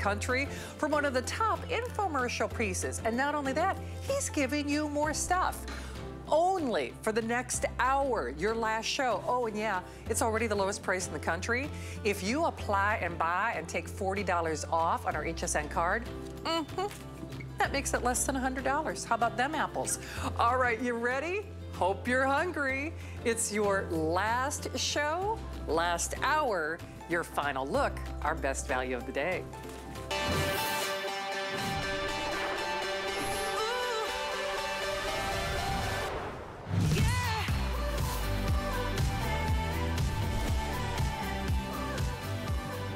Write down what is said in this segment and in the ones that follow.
country from one of the top infomercial pieces. And not only that, he's giving you more stuff only for the next hour, your last show. Oh, and yeah, it's already the lowest price in the country. If you apply and buy and take $40 off on our HSN card, mm -hmm, that makes it less than $100. How about them apples? All right, you ready? Hope you're hungry. It's your last show, last hour, your final look, our best value of the day.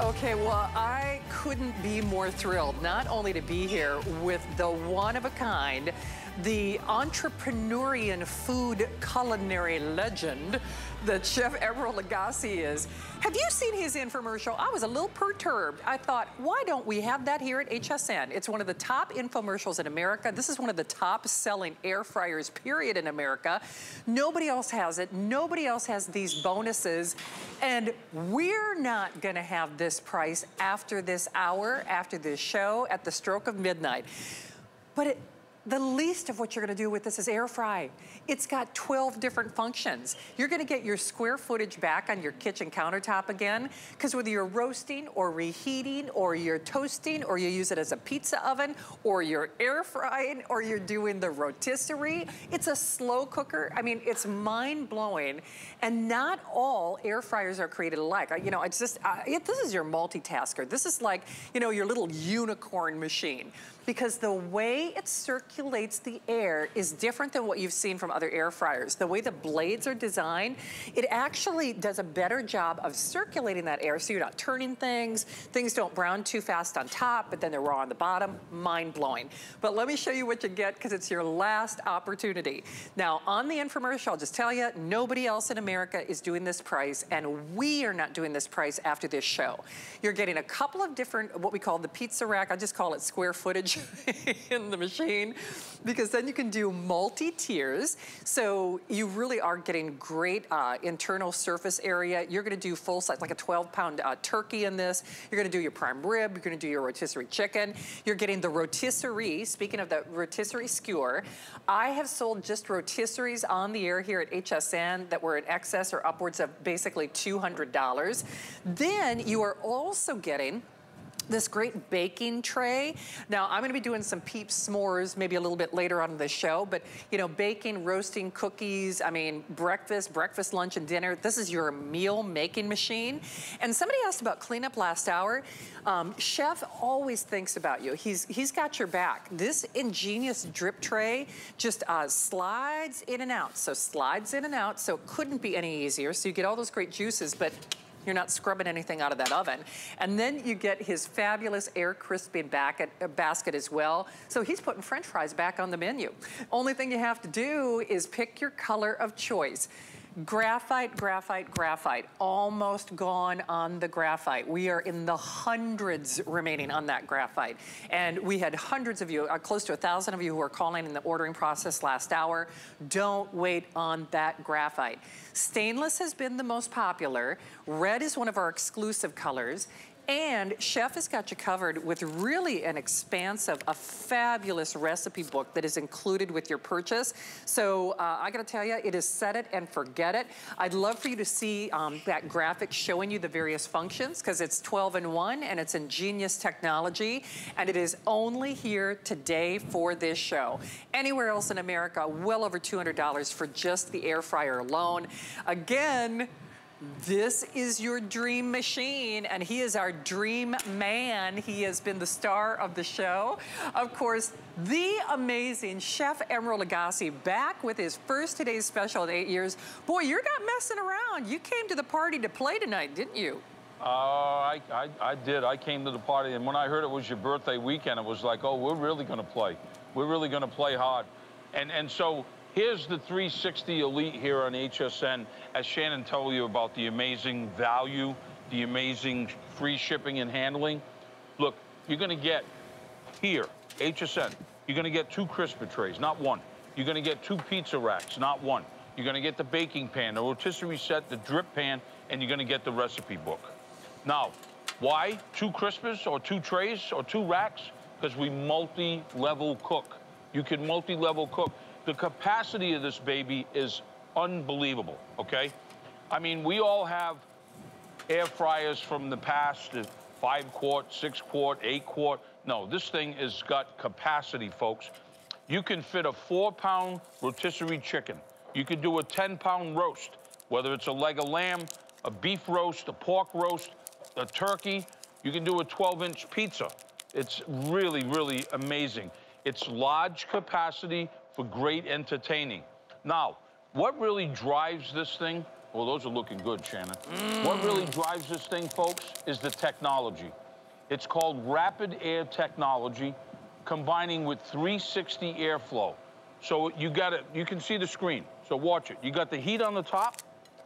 Okay, well, I couldn't be more thrilled, not only to be here with the one-of-a-kind the entrepreneurial food culinary legend that Chef Emeril Lagasse is. Have you seen his infomercial? I was a little perturbed. I thought, why don't we have that here at HSN? It's one of the top infomercials in America. This is one of the top selling air fryers, period, in America. Nobody else has it. Nobody else has these bonuses. And we're not gonna have this price after this hour, after this show, at the stroke of midnight. But it, the least of what you're gonna do with this is air fry. It's got 12 different functions. You're gonna get your square footage back on your kitchen countertop again, because whether you're roasting or reheating or you're toasting or you use it as a pizza oven or you're air frying or you're doing the rotisserie, it's a slow cooker. I mean, it's mind blowing. And not all air fryers are created alike. You know, it's just, uh, it, this is your multitasker. This is like, you know, your little unicorn machine because the way it circulates the air is different than what you've seen from other air fryers. The way the blades are designed, it actually does a better job of circulating that air so you're not turning things, things don't brown too fast on top, but then they're raw on the bottom, mind-blowing. But let me show you what you get because it's your last opportunity. Now, on the infomercial, I'll just tell you, nobody else in America is doing this price, and we are not doing this price after this show. You're getting a couple of different, what we call the pizza rack, I just call it square footage in the machine because then you can do multi-tiers. So you really are getting great uh, internal surface area. You're gonna do full size, like a 12 pound uh, turkey in this. You're gonna do your prime rib. You're gonna do your rotisserie chicken. You're getting the rotisserie, speaking of the rotisserie skewer, I have sold just rotisseries on the air here at HSN that were in excess or upwards of basically $200. Then you are also getting this great baking tray. Now, I'm gonna be doing some peep s'mores maybe a little bit later on in the show, but you know, baking, roasting cookies, I mean, breakfast, breakfast, lunch, and dinner. This is your meal making machine. And somebody asked about cleanup last hour. Um, chef always thinks about you. He's, he's got your back. This ingenious drip tray just uh, slides in and out. So slides in and out, so it couldn't be any easier. So you get all those great juices, but you're not scrubbing anything out of that oven. And then you get his fabulous air crisping uh, basket as well. So he's putting french fries back on the menu. Only thing you have to do is pick your color of choice. Graphite, graphite, graphite, almost gone on the graphite. We are in the hundreds remaining on that graphite. And we had hundreds of you, uh, close to a thousand of you who are calling in the ordering process last hour. Don't wait on that graphite. Stainless has been the most popular. Red is one of our exclusive colors. And Chef has got you covered with really an expansive, a fabulous recipe book that is included with your purchase. So uh, I gotta tell you, it is set it and forget it. I'd love for you to see um, that graphic showing you the various functions because it's 12 in one and it's ingenious technology and it is only here today for this show. Anywhere else in America, well over $200 for just the air fryer alone. Again, this is your dream machine, and he is our dream man. He has been the star of the show. Of course, the amazing Chef Emeril Lagasse back with his first Today's Special in eight years. Boy, you're not messing around. You came to the party to play tonight, didn't you? Uh, I, I, I did. I came to the party, and when I heard it was your birthday weekend, it was like, oh, we're really going to play. We're really going to play hard. And, and so Here's the 360 Elite here on HSN. As Shannon told you about the amazing value, the amazing free shipping and handling. Look, you're gonna get here, HSN, you're gonna get two crisper trays, not one. You're gonna get two pizza racks, not one. You're gonna get the baking pan, the rotisserie set, the drip pan, and you're gonna get the recipe book. Now, Why two crispers or two trays or two racks? Because we multi-level cook. You can multi-level cook. The capacity of this baby is unbelievable, okay? I mean, we all have air fryers from the past, uh, five quart, six quart, eight quart. No, this thing has got capacity, folks. You can fit a four pound rotisserie chicken. You can do a 10 pound roast, whether it's a leg of lamb, a beef roast, a pork roast, a turkey. You can do a 12 inch pizza. It's really, really amazing. It's large capacity for great entertaining. Now, what really drives this thing? Well, those are looking good, Shannon. Mm. What really drives this thing, folks, is the technology. It's called rapid air technology, combining with 360 airflow. So you got it, you can see the screen. So watch it. You got the heat on the top,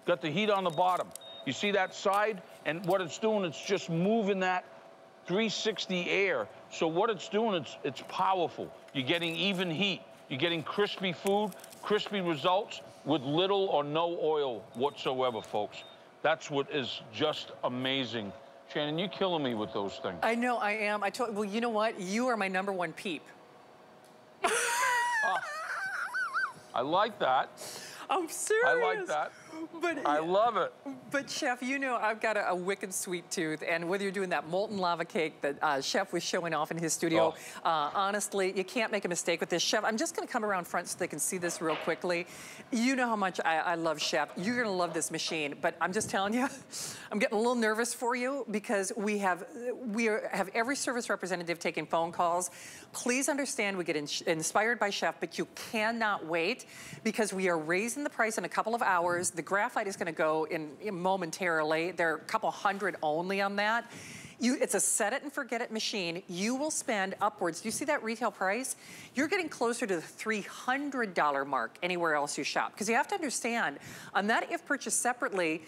got the heat on the bottom. You see that side? And what it's doing, it's just moving that 360 air. So what it's doing, it's, it's powerful. You're getting even heat. You're getting crispy food, crispy results with little or no oil whatsoever, folks. That's what is just amazing. Shannon, you're killing me with those things. I know I am. I told well, you know what? You are my number one peep. uh, I like that. I'm serious. I like that. But I love it. But chef, you know I've got a, a, wicked sweet tooth, and whether you're doing that molten lava cake that uh, chef was showing off in his studio, oh. uh, honestly, you can't make a mistake with this. Chef, I'm just gonna come around front so they can see this real quickly. You know how much I, I love chef. You're gonna love this machine, but I'm just telling you, I'm getting a little nervous for you because we have we are, have every service representative taking phone calls. Please understand we get in, inspired by chef, but you cannot wait because we are raising the price in a couple of hours. The graphite is gonna go in, in momentarily. There are a couple hundred only on that. You, it's a set it and forget it machine. You will spend upwards, do you see that retail price? You're getting closer to the $300 mark anywhere else you shop. Because you have to understand, on that if purchased separately,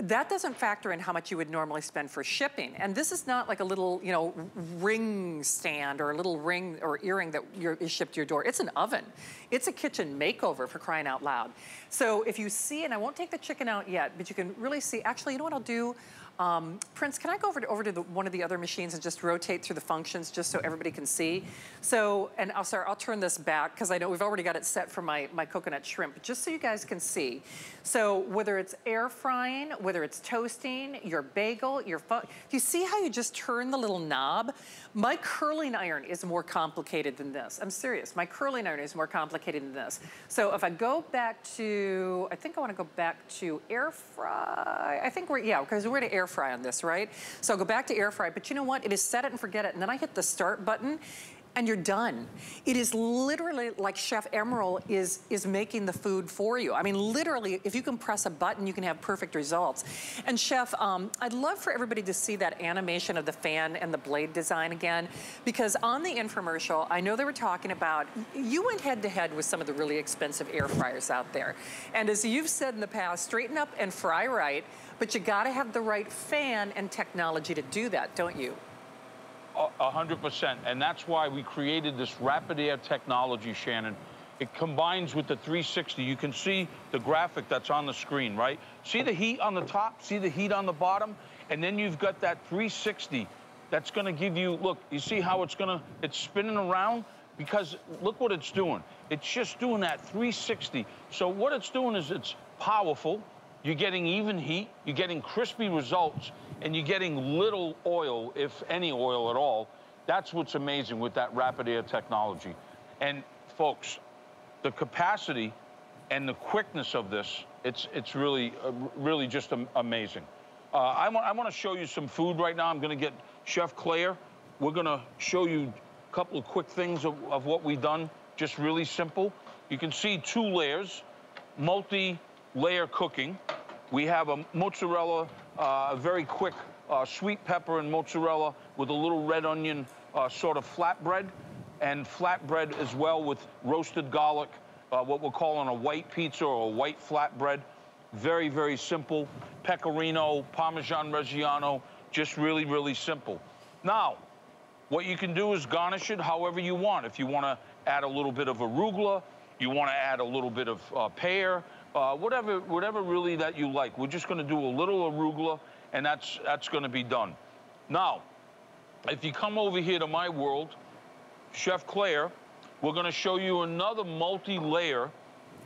that doesn't factor in how much you would normally spend for shipping. And this is not like a little, you know, ring stand or a little ring or earring that you're shipped to your door. It's an oven. It's a kitchen makeover for crying out loud. So if you see, and I won't take the chicken out yet, but you can really see, actually, you know what I'll do? Um, Prince, can I go over to, over to the, one of the other machines and just rotate through the functions just so everybody can see? So, and I'll, sorry, I'll turn this back because I know we've already got it set for my, my coconut shrimp, just so you guys can see. So whether it's air frying, whether it's toasting, your bagel, your, do you see how you just turn the little knob? My curling iron is more complicated than this. I'm serious, my curling iron is more complicated than this. So if I go back to, I think I wanna go back to air fry. I think we're, yeah, because we're gonna air fry on this, right? So I'll go back to air fry, but you know what? It is set it and forget it. And then I hit the start button and you're done. It is literally like Chef Emeril is, is making the food for you. I mean, literally, if you can press a button, you can have perfect results. And Chef, um, I'd love for everybody to see that animation of the fan and the blade design again, because on the infomercial, I know they were talking about, you went head to head with some of the really expensive air fryers out there. And as you've said in the past, straighten up and fry right, but you gotta have the right fan and technology to do that, don't you? A hundred percent, and that's why we created this rapid air technology, Shannon. It combines with the 360. You can see the graphic that's on the screen, right? See the heat on the top, see the heat on the bottom, and then you've got that 360 that's gonna give you, look, you see how it's gonna, it's spinning around? Because look what it's doing. It's just doing that 360. So what it's doing is it's powerful, you're getting even heat, you're getting crispy results, and you're getting little oil, if any oil at all. That's what's amazing with that rapid air technology. And folks, the capacity and the quickness of this, it's, it's really, uh, really just amazing. Uh, I, want, I want to show you some food right now. I'm going to get Chef Claire. We're going to show you a couple of quick things of, of what we've done, just really simple. You can see two layers, multi-layer cooking. We have a mozzarella uh, very quick uh, sweet pepper and mozzarella with a little red onion uh, sort of flatbread, and flatbread as well with roasted garlic, uh, what we're calling a white pizza or a white flatbread. Very, very simple. Pecorino, Parmesan Reggiano, just really, really simple. Now, what you can do is garnish it however you want. If you want to add a little bit of arugula, you want to add a little bit of uh, pear, uh, whatever, whatever really that you like. We're just going to do a little arugula, and that's, that's going to be done. Now, if you come over here to my world, Chef Claire, we're gonna show you another multi-layer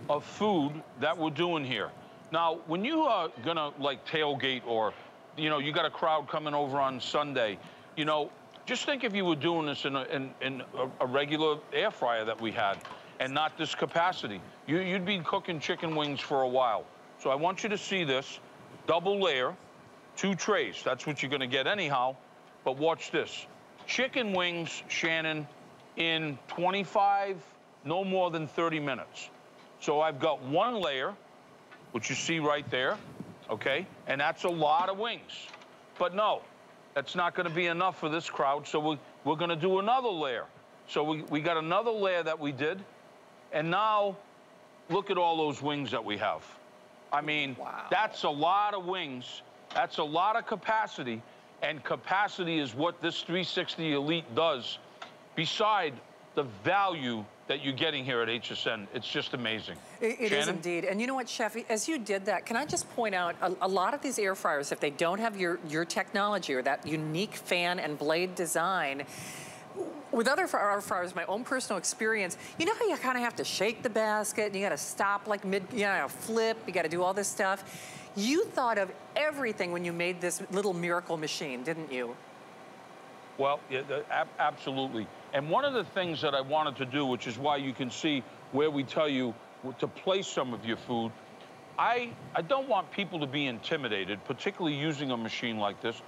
of food that we're doing here. Now, when you are gonna like tailgate or, you know, you got a crowd coming over on Sunday, you know, just think if you were doing this in a, in, in a regular air fryer that we had and not this capacity. You, you'd be cooking chicken wings for a while. So I want you to see this, double layer, two trays. That's what you're gonna get anyhow. But watch this. Chicken wings, Shannon, in 25, no more than 30 minutes. So I've got one layer, which you see right there, okay? And that's a lot of wings. But no, that's not gonna be enough for this crowd, so we, we're gonna do another layer. So we, we got another layer that we did, and now look at all those wings that we have. I mean, Wow. that's a lot of wings. That's a lot of capacity, and capacity is what this 360 Elite does. Beside the value that you're getting here at HSN, it's just amazing. It, it is indeed. And you know what, Chef, as you did that, can I just point out a, a lot of these air fryers, if they don't have your, your technology or that unique fan and blade design, with other air fryers, my own personal experience, you know how you kind of have to shake the basket and you got to stop like mid, you know, flip, you got to do all this stuff. You thought of everything when you made this little miracle machine, didn't you? Well, ab- absolutely. And one of the things that I wanted to do, which is why you can see where we tell you to place some of your food, I, I don't want people to be intimidated, particularly using a machine like this.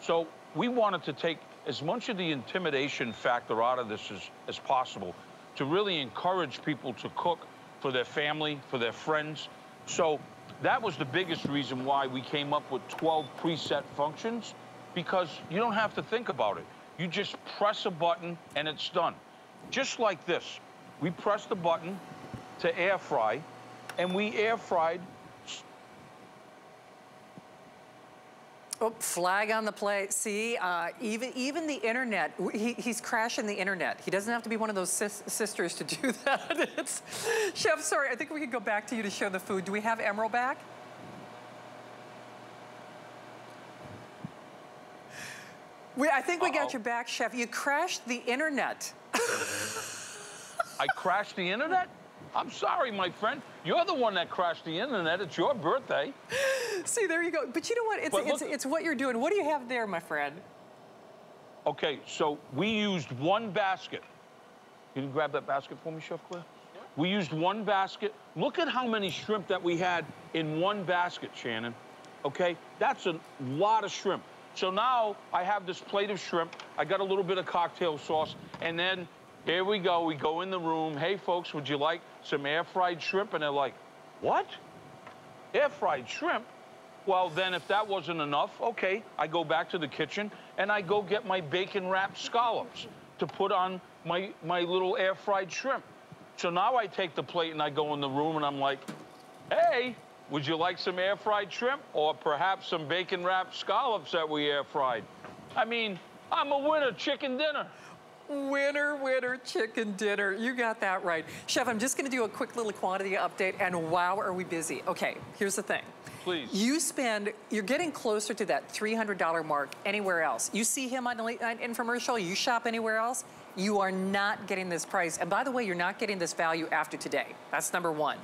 So we wanted to take as much of the intimidation factor out of this as, as possible to really encourage people to cook for their family, for their friends. So that was the biggest reason why we came up with 12 preset functions because you don't have to think about it. You just press a button and it's done. Just like this. We pressed the button to air fry and we air fried Oh, flag on the play. See, uh, even even the internet, he, he's crashing the internet. He doesn't have to be one of those sis sisters to do that. It's, Chef, sorry, I think we could go back to you to show the food. Do we have Emeril back? We, I think we got Uh-oh. your back, Chef. You crashed the internet. I crashed the internet? I'm sorry, my friend. You're the one that crashed the internet. It's your birthday. See, there you go. But you know what? It's, But it's, it's what you're doing. What do you have there, my friend? Okay, so we used one basket. Can you grab that basket for me, Chef Claire? We used one basket. Look at how many shrimp that we had in one basket, Shannon. Okay, that's a lot of shrimp. So now I have this plate of shrimp. I got a little bit of cocktail sauce, and then here we go. We go in the room. Hey, folks, would you like some air fried shrimp? And they're like, what? Air fried shrimp? Well, then if that wasn't enough, okay, I go back to the kitchen and I go get my bacon wrapped scallops to put on my, my little air fried shrimp. So now I take the plate and I go in the room and I'm like, hey, would you like some air fried shrimp or perhaps some bacon wrapped scallops that we air fried? I mean, I'm a winner chicken dinner. Winner, winner, chicken dinner. You got that right. Chef, I'm just gonna do a quick little quantity update and wow, are we busy. Okay, here's the thing. Please. You spend, you're getting closer to that $300 mark anywhere else. You see him on the late night infomercial, you shop anywhere else, you are not getting this price. And by the way, you're not getting this value after today. That's number one.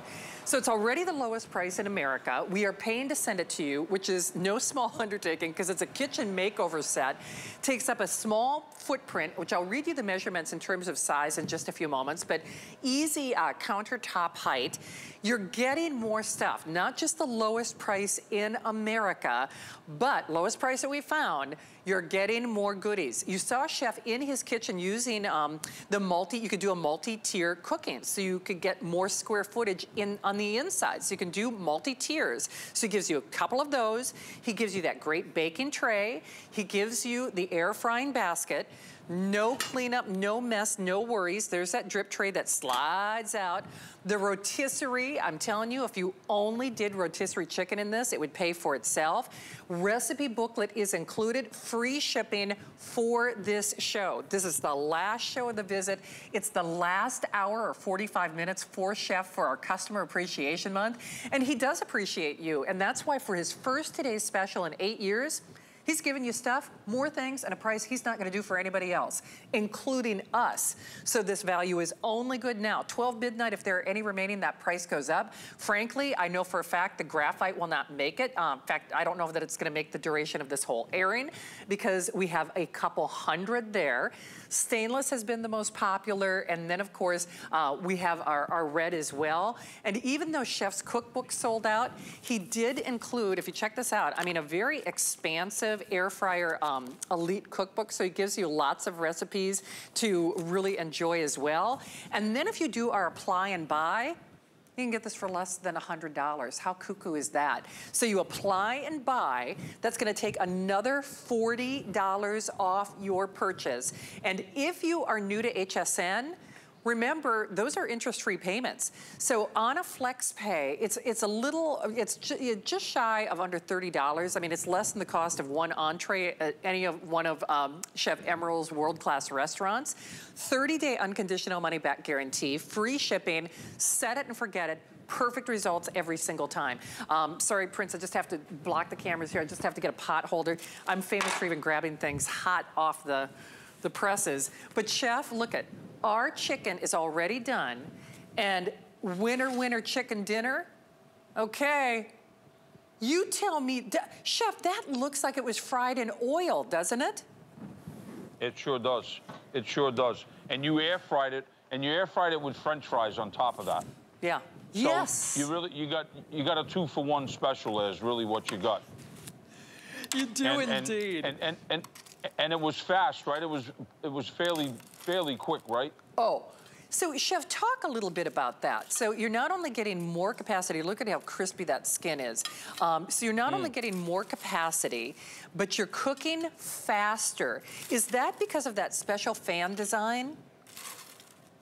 So it's already the lowest price in America. We are paying to send it to you, which is no small undertaking because it's a kitchen makeover set. Takes up a small footprint, which I'll read you the measurements in terms of size in just a few moments, but easy uh, countertop height. You're getting more stuff, not just the lowest price in America, but lowest price that we found, you're getting more goodies. You saw a chef in his kitchen using um, the multi, you could do a multi-tier cooking. So you could get more square footage in on the inside. So you can do multi-tiers. So he gives you a couple of those. He gives you that great baking tray. He gives you the air frying basket. No cleanup, no mess, no worries. There's that drip tray that slides out. The rotisserie, I'm telling you, if you only did rotisserie chicken in this, it would pay for itself. Recipe booklet is included, free shipping for this show. This is the last show of the visit. It's the last hour or 45 minutes for Chef for our Customer Appreciation Month. And he does appreciate you. And that's why for his first today's special in eight years, He's giving you stuff, more things, and a price he's not gonna do for anybody else, including us. So this value is only good now. 12 midnight, if there are any remaining, that price goes up. Frankly, I know for a fact the graphite will not make it. Um, in fact, I don't know that it's gonna make the duration of this whole airing because we have a couple hundred there. Stainless has been the most popular, and then of course, uh, we have our, our red as well. And even though Chef's Cookbook sold out, he did include, if you check this out, I mean, a very expansive air fryer um, elite cookbook, so it gives you lots of recipes to really enjoy as well. And then if you do our apply and buy, you can get this for less than $100. How cuckoo is that? So you apply and buy, that's gonna take another $40 off your purchase. And if you are new to HSN, Remember, those are interest-free payments. So on a flex pay, it's it's a little, it's ju just shy of under $30. I mean, it's less than the cost of one entree at any of one of um, Chef Emeril's world-class restaurants. 30-day unconditional money-back guarantee, free shipping, set it and forget it, perfect results every single time. Um, sorry, Prince, I just have to block the cameras here. I just have to get a pot holder. I'm famous for even grabbing things hot off the, the presses. But chef, look at, our chicken is already done and winner, winner chicken dinner, okay. You tell me, chef, that looks like it was fried in oil, doesn't it? It sure does. It sure does. And you air fried it, and you air fried it with French fries on top of that. Yeah. So yes. You really, you got, you got a two for one special. Is really what you got. You do and, indeed. And, and and and it was fast, right? It was it was fairly fairly quick, right? Oh. So, Chef, talk a little bit about that. So you're not only getting more capacity, look at how crispy that skin is. Um, so you're not mm. only getting more capacity, but you're cooking faster. Is that because of that special fan design?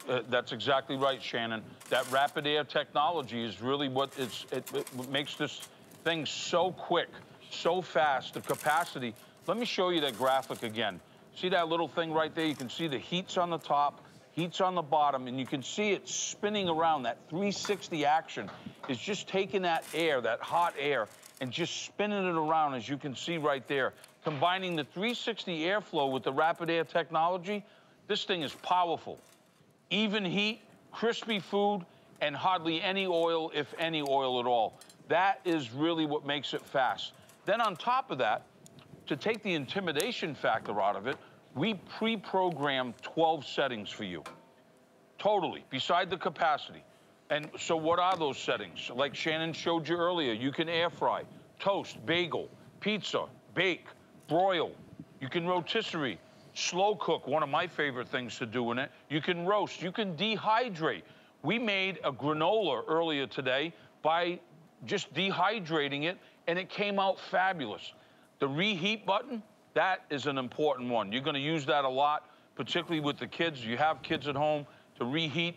Uh, that's exactly right, Shannon. That rapid air technology is really what it's, it, it makes this thing so quick, so fast, the capacity. Let me show you that graphic again. See that little thing right there? You can see the heat's on the top, heat's on the bottom, and you can see it spinning around. That 360 action is just taking that air, that hot air, and just spinning it around, as you can see right there. Combining the 360 airflow with the rapid air technology, this thing is powerful. Even heat, crispy food, and hardly any oil, if any oil at all. That is really what makes it fast. Then on top of that, to take the intimidation factor out of it, we pre-program 12 settings for you. Totally, beside the capacity. And so what are those settings? Like Shannon showed you earlier, you can air fry, toast, bagel, pizza, bake, broil. You can rotisserie, slow cook, one of my favorite things to do in it. You can roast, you can dehydrate. We made a granola earlier today by just dehydrating it, and it came out fabulous. The reheat button, that is an important one. You're going to use that a lot, particularly with the kids. You have kids at home to reheat.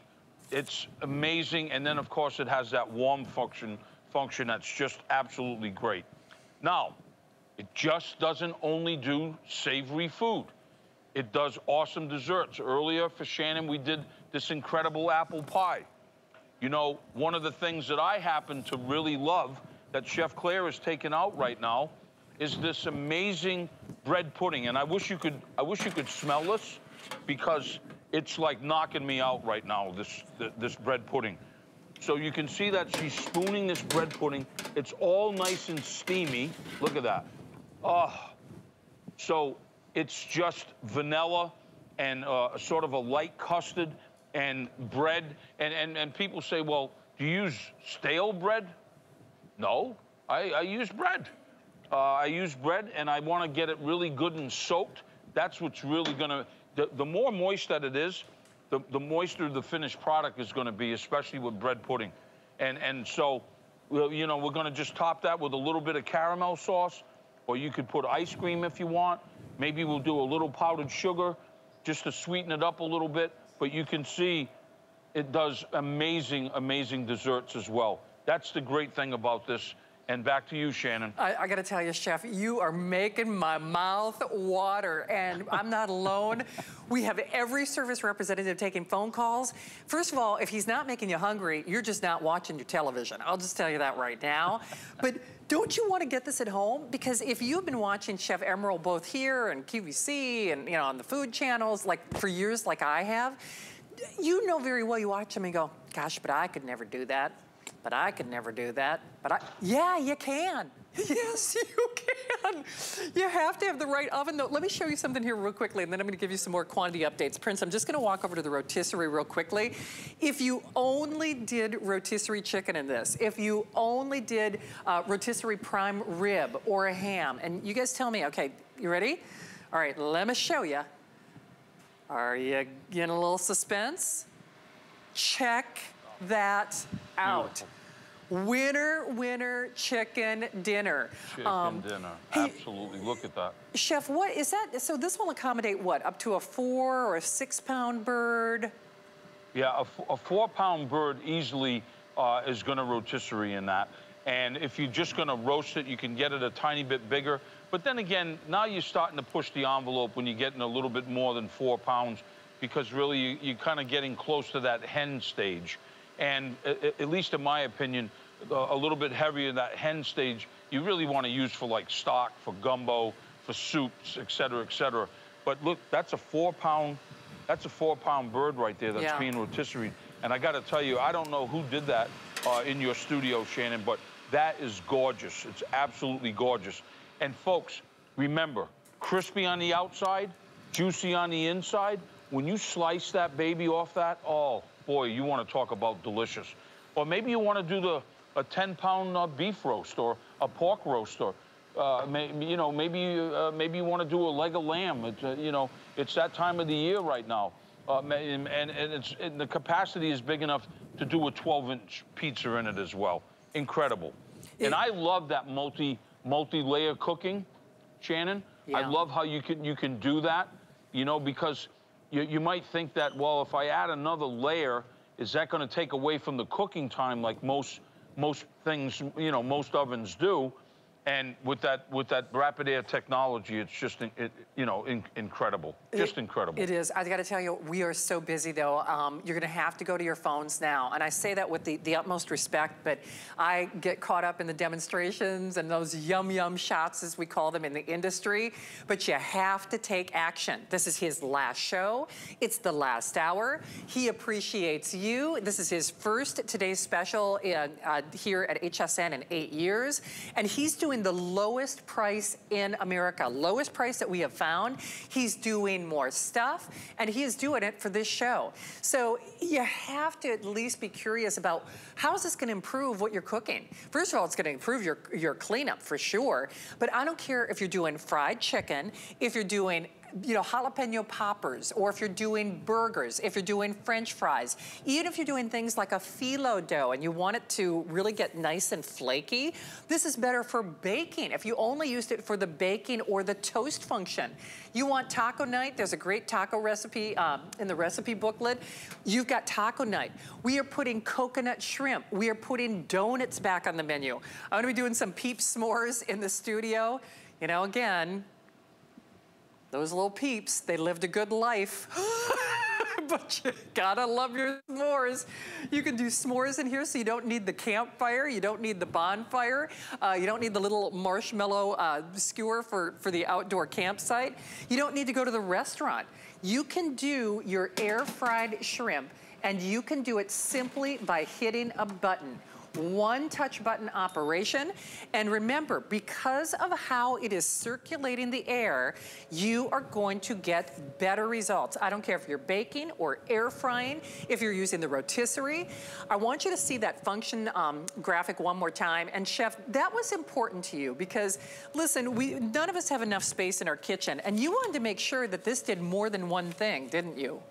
It's amazing. And then, of course, it has that warm function, function that's just absolutely great. Now, it just doesn't only do savory food. It does awesome desserts. Earlier for Shannon, we did this incredible apple pie. You know, one of the things that I happen to really love that Chef Claire is taking out right now is this amazing bread pudding. And I wish you could, I wish you could smell this because it's like knocking me out right now, this, this bread pudding. So you can see that she's spooning this bread pudding. It's all nice and steamy. Look at that. Oh, so it's just vanilla and uh, sort of a light custard and bread. And, and, and people say, well, do you use stale bread? No, I, I use bread. Uh, I use bread and I want to get it really good and soaked. That's what's really going to, the, the more moist that it is, the, the moister the finished product is going to be, especially with bread pudding. And, and so, you know, we're going to just top that with a little bit of caramel sauce, or you could put ice cream if you want. Maybe we'll do a little powdered sugar just to sweeten it up a little bit. But you can see it does amazing, amazing desserts as well. That's the great thing about this. And back to you, Shannon. I, I got to tell you, Chef, you are making my mouth water, and I'm not alone. we have every service representative taking phone calls. First of all, if he's not making you hungry, you're just not watching your television. I'll just tell you that right now. but Don't you want to get this at home? Because if you've been watching Chef Emeril both here and QVC and, you know, on the food channels, like for years like I have, you know very well you watch them and go, gosh, but I could never do that. But I could never do that. But I, yeah, you can. Yes, you can. You have to have the right oven though. Let me show you something here real quickly and then I'm gonna give you some more quantity updates. Prince, I'm just gonna walk over to the rotisserie real quickly. If you only did rotisserie chicken in this, if you only did uh, rotisserie prime rib or a ham, and you guys tell me, okay, you ready? All right, let me show you. Are you getting a little suspense? Check that out. Beautiful. Winner, winner, chicken dinner. Chicken Um, dinner. Absolutely. Look at that. Chef, what is that? So this will accommodate what? Up to a four or a six pound bird? Yeah, a four pound bird easily uh, is going to rotisserie in that. And if you're just going to roast it, you can get it a tiny bit bigger. But then again, now you're starting to push the envelope when you're getting a little bit more than four pounds because really you, you're kind of getting close to that hen stage. And a- a- at least in my opinion, a a little bit heavier that hen stage, you really want to use for like stock, for gumbo, for soups, et cetera, et cetera. But look, that's a four pound, that's a four pound bird right there that's Yeah. being rotisserie. And I got to tell you, I don't know who did that uh, in your studio, Shannon, but that is gorgeous. It's absolutely gorgeous. And folks, remember, crispy on the outside, juicy on the inside. When you slice that baby off that, oh boy, you want to talk about delicious. Or maybe you want to do the a 10 pound uh, beef roast or a pork roast or uh, may, you know, maybe uh, maybe you want to do a leg of lamb. It, uh, you know, it's that time of the year right now, uh, and, and it's and the capacity is big enough to do a 12-inch pizza in it as well. Incredible. It- and I love that multi multi-layer cooking, Shannon. I love how you can you can do that. You know, because you, you might think that well, if I add another layer, is that going to take away from the cooking time like most most things you know most ovens do? And with that with that rapid air technology, it's just it, you know in, incredible, just It- incredible. It is. I got to tell you, we are so busy though. Um, you're going to have to go to your phones now. And I say that with the, the utmost respect, but I get caught up in the demonstrations and those yum yum shots, as we call them in the industry. But you have to take action. This is his last show. It's the last hour. He appreciates you. This is his first today's special in, uh, here at HSN in eight years. And he's doing the lowest price in America, lowest price that we have found. He's doing more stuff and he is doing it for this show. So you have to at least be curious about how is this gonna improve what you're cooking? First of all, it's gonna improve your, your cleanup for sure, but I don't care if you're doing fried chicken, if you're doing you know, jalapeno poppers, or if you're doing burgers, if you're doing french fries, even if you're doing things like a phyllo dough and you want it to really get nice and flaky, this is better for baking. If you only used it for the baking or the toast function. You want taco night, there's a great taco recipe um, in the recipe booklet. You've got taco night. We are putting coconut shrimp. We are putting donuts back on the menu. I'm gonna be doing some peep s'mores in the studio. You know, again, those little peeps, they lived a good life. but you gotta love your s'mores. You can do s'mores in here so you don't need the campfire, you don't need the bonfire, uh, you don't need the little marshmallow uh, skewer for, for the outdoor campsite. You don't need to go to the restaurant. You can do your air fried shrimp and you can do it simply by hitting a button one touch button operation. And remember, because of how it is circulating the air, you are going to get better results. I don't care if you're baking or air frying, if you're using the rotisserie. I want you to see that function um, graphic one more time. And chef, that was important to you because listen, we none of us have enough space in our kitchen and you wanted to make sure that this did more than one thing, didn't you?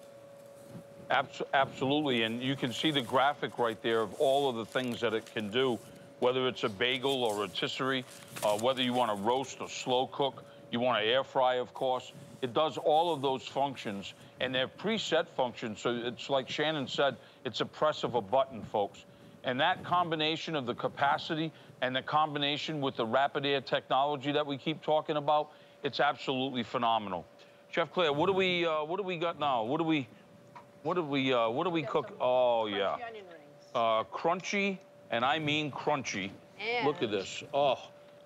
Abs- absolutely, and you can see the graphic right there of all of the things that it can do, whether it's a bagel or a rotisserie, uh, whether you want to roast or slow cook, you want to air fry, of course. It does all of those functions, and they're preset functions, so it's like Shannon said, it's a press of a button, folks. And that combination of the capacity and the combination with the rapid air technology that we keep talking about, it's absolutely phenomenal. Chef Claire, what do we uh, what do we got now? What do we what do we uh, what do we cook? Oh yeah, Crunchy onion rings. uh, crunchy, and I mean crunchy, And Look at this. Oh,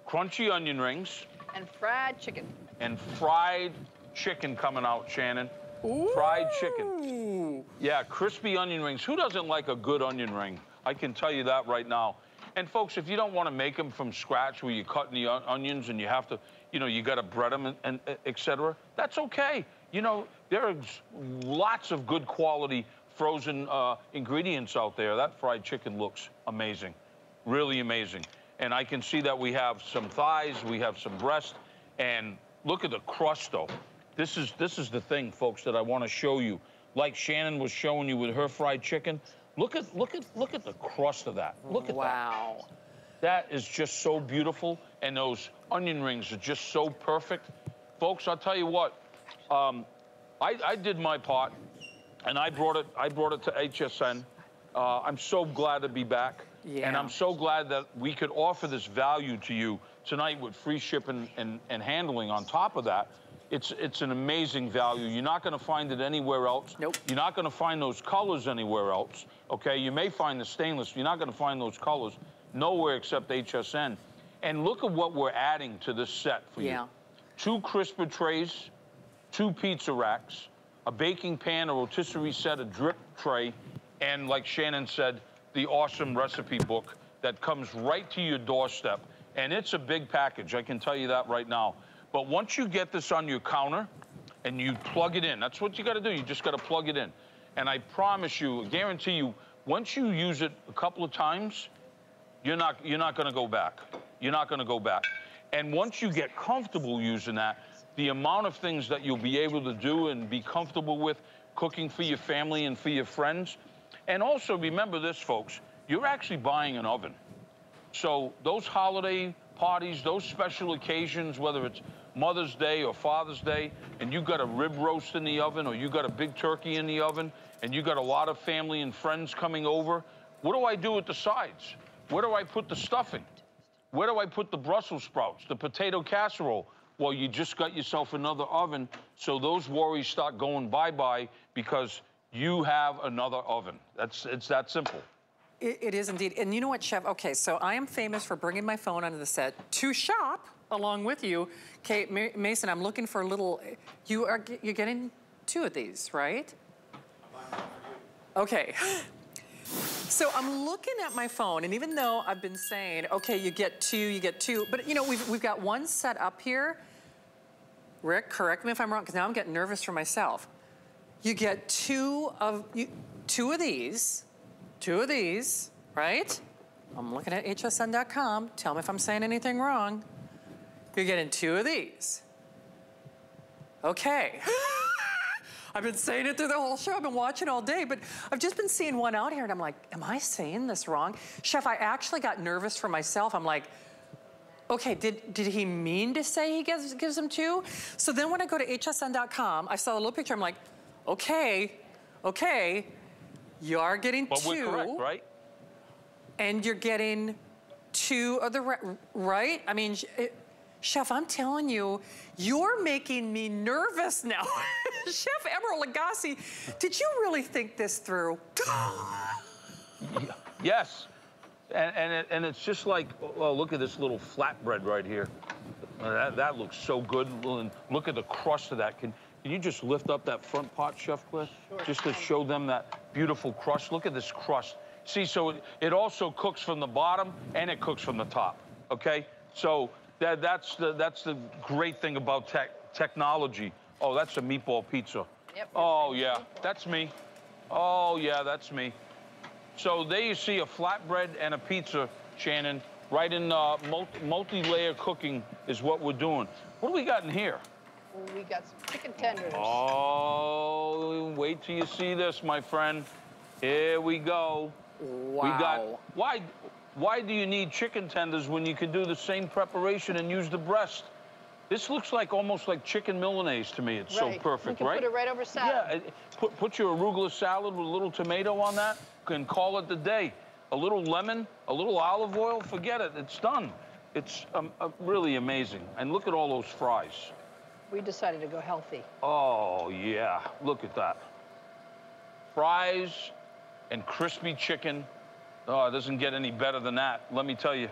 crunchy onion rings And fried chicken. and fried chicken coming out, Shannon. Ooh. Fried chicken. Ooh. Yeah, crispy onion rings. Who doesn't like a good onion ring? I can tell you that right now. And folks, if you don't want to make them from scratch, where you're cutting the on- onions and you have to, you know, you got to bread them and, and et cetera, that's okay. You know, there's lots of good quality frozen uh, ingredients out there. That fried chicken looks amazing, really amazing. And I can see that we have some thighs, we have some breast, and look at the crust though. This is this is the thing, folks, that I want to show you. Like Shannon was showing you with her fried chicken. Look at look at look at the crust of that. Look at that. Wow. That is just so beautiful, and those onion rings are just so perfect. Folks, I'll tell you what, um, I, I did my part, and I brought it. I brought it to HSN. Uh, I'm so glad to be back, and I'm so glad that we could offer this value to you tonight with free shipping and, and handling. On top of that, it's it's an amazing value. You're not going to find it anywhere else. Nope. You're not going to find those colors anywhere else. Okay, you may find the stainless. You're not going to find those colors nowhere except HSN. And look at what we're adding to this set for Yeah. you. Two crisper trays, two pizza racks, a baking pan, a rotisserie set, a drip tray, and like Shannon said, the awesome recipe book that comes right to your doorstep. And it's a big package, I can tell you that right now. But once you get this on your counter and you plug it in, that's what you got to do. You just got to plug it in. And I promise you, guarantee you, once you use it a couple of times, you're not you're not going to go back. You're not going to go back. And once you get comfortable using that, the amount of things that you'll be able to do and be comfortable with cooking for your family and for your friends. And also remember this, folks, you're actually buying an oven. So those holiday parties, those special occasions, whether it's Mother's Day or Father's Day, and you got a rib roast in the oven or you got a big turkey in the oven, and you got a lot of family and friends coming over, what do I do with the sides? Where do I put the stuffing? Where do I put the Brussels sprouts, the potato casserole? Well, you just got yourself another oven, so those worries start going bye-bye because you have another oven. That's it's that simple. It, it is indeed. And you know what, Chef? Okay, so I am famous for bringing my phone onto the set to shop along with you. Okay, Ma- Mason, I'm looking for a little. You are you're getting two of these, right? Okay. So I'm looking at my phone, and even though I've been saying, okay, you get two, you get two, but you know, we've, we've got one set up here. Rick, correct me if I'm wrong, because now I'm getting nervous for myself. You get two of you, two of these, two of these, right? I'm looking at hsn.com. Tell me if I'm saying anything wrong. You're getting two of these. Okay. I've been saying it through the whole show. I've been watching all day, but I've just been seeing one out here, and I'm like, am I saying this wrong? Chef, I actually got nervous for myself. I'm like, okay, did, did he mean to say he gives, gives them two? So then when I go to hsn.com, I saw a little picture. I'm like, okay, okay, you are getting But two we're correct, right? and you're getting two of the right. I mean, it, chef, I'm telling you, you're making me nervous now. chef Emeril Lagasse, did you really think this through? Yes. And, and, it, and it's just like, look at this little flatbread right here. That, that looks so good. And look at the crust of that. Can, can you just lift up that front pot, Chef Claire? Just to show them that beautiful crust. Look at this crust. See, so it, it also cooks from the bottom and it cooks from the top, okay? So that, that's, the, that's the great thing about tech, technology. Oh, that's a meatball pizza. Yep. Oh, yeah, that's me. Oh, yeah, that's me. So there you see a flatbread and a pizza, Shannon. Right in uh, multi- multi-layer cooking is what we're doing. What do we got in here? We got some chicken tenders. Oh, wait till you see this, my friend. Here we go. Wow. We got why? Why do you need chicken tenders when you can do the same preparation and use the breast? This looks like almost like chicken Milanese to me. It's so Right. perfect, We can right? put it right over salad. Yeah, put, put your arugula salad with a little tomato on that and call it the day. A little lemon, a little olive oil, forget it. It's done. It's um, uh, really amazing. And look at all those fries. We decided to go healthy. Oh, yeah. Look at that. Fries and crispy chicken. Oh, it doesn't get any better than that. Let me tell you.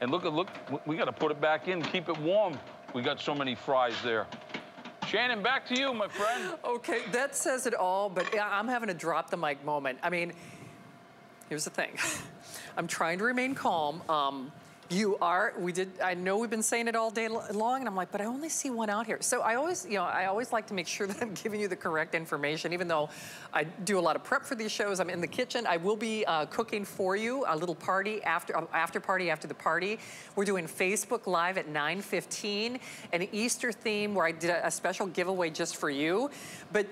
And look, at look, we got to put it back in, keep it warm. We got so many fries there. Shannon, back to you, my friend. Okay, that says it all, but I'm having a drop the mic moment. I mean, here's the thing. I'm trying to remain calm. Um, you are, we did, I know we've been saying it all day long, and I'm like, but I only see one out here. So I always, you know, I always like to make sure that I'm giving you the correct information, even though I do a lot of prep for these shows. I'm in the kitchen. I will be uh, cooking for you a little party after, uh, after party after the party. We're doing Facebook Live at 9.15, an Easter theme where I did a, a special giveaway just for you. But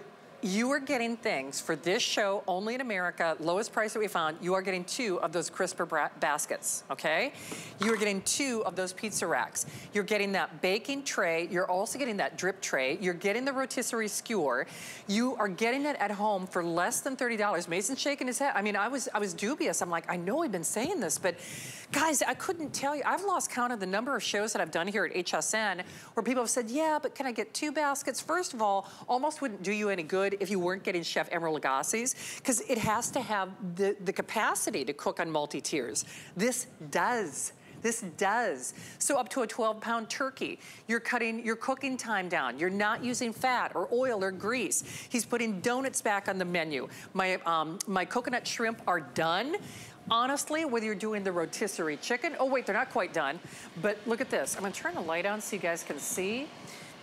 you are getting things for this show only in America, lowest price that we found. You are getting two of those crisper baskets, okay? You are getting two of those pizza racks. You're getting that baking tray. You're also getting that drip tray. You're getting the rotisserie skewer. You are getting it at home for less than $30. Mason's shaking his head. I mean, I was, I was dubious. I'm like, I know we've been saying this, but guys, I couldn't tell you. I've lost count of the number of shows that I've done here at HSN where people have said, yeah, but can I get two baskets? First of all, almost wouldn't do you any good if you weren't getting Chef Emeril Lagasse's because it has to have the, the capacity to cook on multi-tiers. This does. This does. So up to a 12 pound turkey, you're cutting your cooking time down. You're not using fat or oil or grease. He's putting donuts back on the menu. My, um, my coconut shrimp are done. Honestly, whether you're doing the rotisserie chicken, oh wait, they're not quite done, but look at this. I'm gonna turn the light on so you guys can see.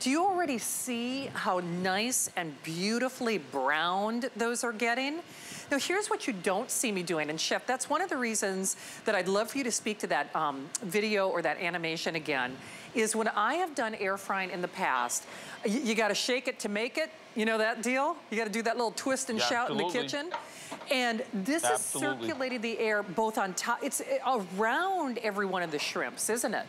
Do you already see how nice and beautifully browned those are getting? Now here's what you don't see me doing, and Chef, that's one of the reasons that I'd love for you to speak to that um, video or that animation again, is when I have done air frying in the past, you, you gotta shake it to make it, you know that deal? You gotta do that little twist and yeah, shout absolutely. in the kitchen. And this absolutely. is circulating the air both on top, it's around every one of the shrimps, isn't it?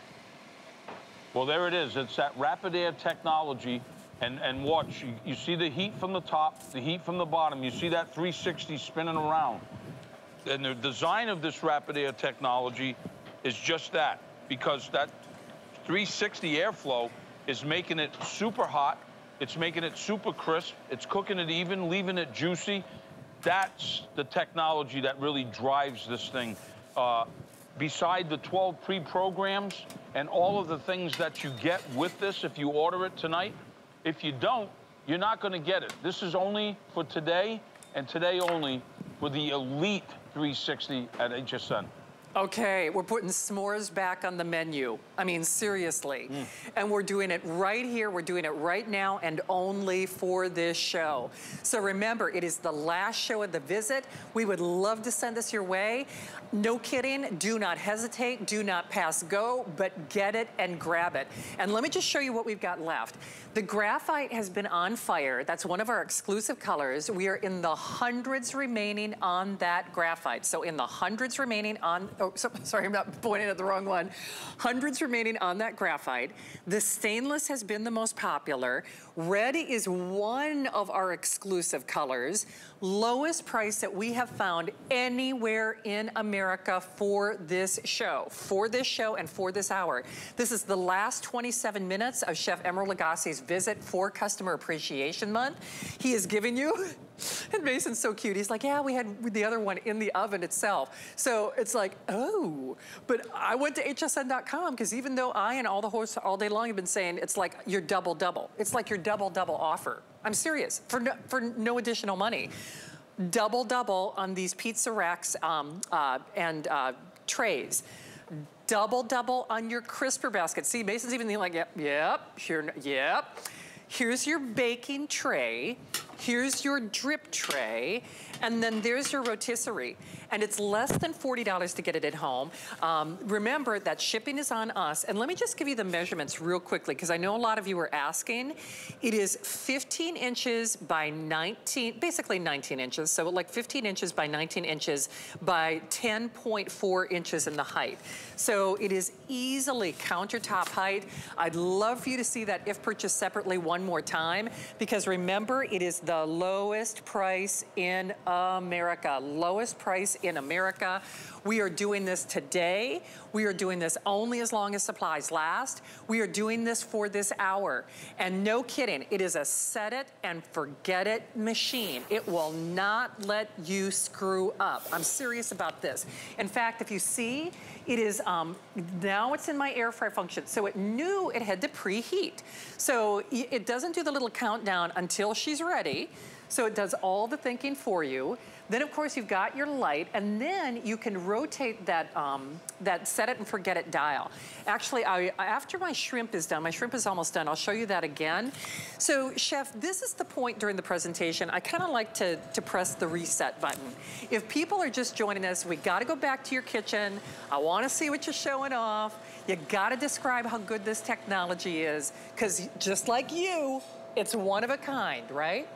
Well, there it is. It's that rapid air technology. And, and watch, you, see the heat from the top, the heat from the bottom. You see that 360 spinning around. And the design of this rapid air technology is just that, because that 360 airflow is making it super hot. It's making it super crisp. It's cooking it even, leaving it juicy. That's the technology that really drives this thing. Uh, beside the 12 pre-programs and all of the things that you get with this if you order it tonight, if you don't, you're not going to get it. This is only for today and today only for the elite 360 at HSN. Okay, we're putting s'mores back on the menu. I mean, seriously. Mm. And we're doing it right here. We're doing it right now and only for this show. So remember, it is the last show of the visit. We would love to send this your way. No kidding, do not hesitate, do not pass go, but get it and grab it. And let me just show you what we've got left. The graphite has been on fire. That's one of our exclusive colors. We are in the hundreds remaining on that graphite. So in the hundreds remaining on, oh, so, sorry, I'm not pointing at the wrong one. Hundreds remaining on that graphite. The stainless has been the most popular. Red is one of our exclusive colors. Lowest price that we have found anywhere in America for this show, for this show and for this hour. This is the last 27 minutes of Chef Emeril Lagasse's visit for Customer Appreciation Month. He is giving you and Mason's so cute. He's like, yeah, we had the other one in the oven itself. So it's like, oh. But I went to hsn.com because even though I and all the hosts all day long have been saying it's like your double double. It's like your double double offer. I'm serious, for no, for no additional money. Double double on these pizza racks um, uh, and uh, trays double double on your crisper basket. See, Mason's even like, yep, yep, sure, yep. Here's your baking tray. Here's your drip tray. And then there's your rotisserie. And it's less than $40 to get it at home. Um, remember that shipping is on us. And let me just give you the measurements real quickly because I know a lot of you are asking. It is 15 inches by 19, basically 19 inches. So like 15 inches by 19 inches by 10.4 inches in the height. So it is easily countertop height. I'd love for you to see that if purchased separately one more time because remember it is the lowest price in America. Lowest price in America. We are doing this today. We are doing this only as long as supplies last. We are doing this for this hour. And no kidding, it is a set it and forget it machine. It will not let you screw up. I'm serious about this. In fact, if you see, it is, um, now it's in my air fry function. So it knew it had to preheat. So it doesn't do the little countdown until she's ready. So it does all the thinking for you. Then of course you've got your light and then you can rotate that, um, that set it and forget it dial. Actually, I, after my shrimp is done, my shrimp is almost done, I'll show you that again. So chef, this is the point during the presentation, I kind of like to, to press the reset button. If people are just joining us, we gotta go back to your kitchen. I wanna see what you're showing off. You gotta describe how good this technology is, because just like you, it's one of a kind, right?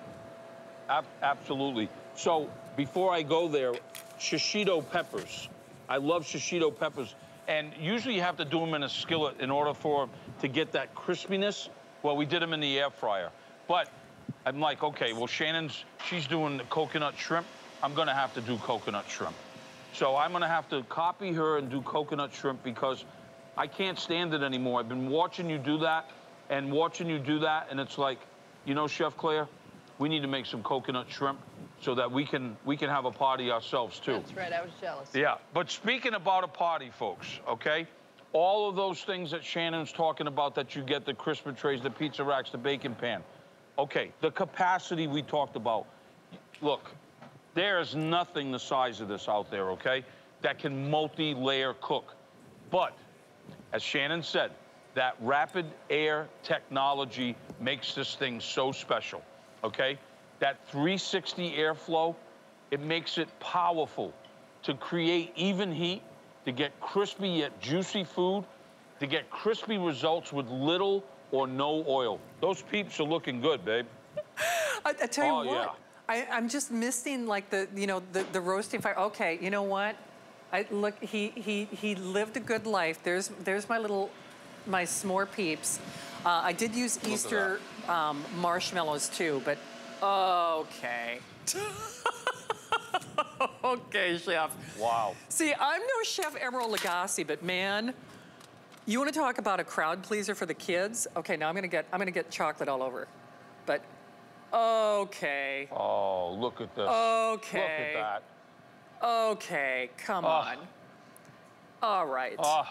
Absolutely. So before I go there, shishito peppers. I love shishito peppers. And usually you have to do them in a skillet in order for to get that crispiness. Well, we did them in the air fryer. But I'm like, okay, well, Shannon's, she's doing the coconut shrimp. I'm gonna have to do coconut shrimp. So I'm gonna have to copy her and do coconut shrimp because I can't stand it anymore. I've been watching you do that and watching you do that, and it's like, you know, Chef Claire, we need to make some coconut shrimp so that we can we can have a party ourselves too. That's right, I was jealous. Yeah, but speaking about a party, folks, okay? All of those things that Shannon's talking about that you get, the crisper trays, the pizza racks, the bacon pan. Okay, the capacity we talked about. Look, there's nothing the size of this out there, okay, that can multi-layer cook. But, as Shannon said, that rapid air technology makes this thing so special okay? That 360 airflow, it makes it powerful to create even heat, to get crispy yet juicy food, to get crispy results with little or no oil. Those peeps are looking good, babe. I, I, tell you oh, what, yeah. I, am just missing like the, you know, the, the roasting fire. Okay, you know what? I look, he, he, he lived a good life. There's, there's my little, my s'more peeps. Uh, I did use Easter um, marshmallows too, but okay. okay, chef. Wow. See, I'm no Chef Emeril Lagasse, but man, you want to talk about a crowd pleaser for the kids? Okay, now I'm gonna get I'm gonna get chocolate all over, but okay. Oh, look at this. Okay. Look at that. Okay, come oh. on. All right. Oh.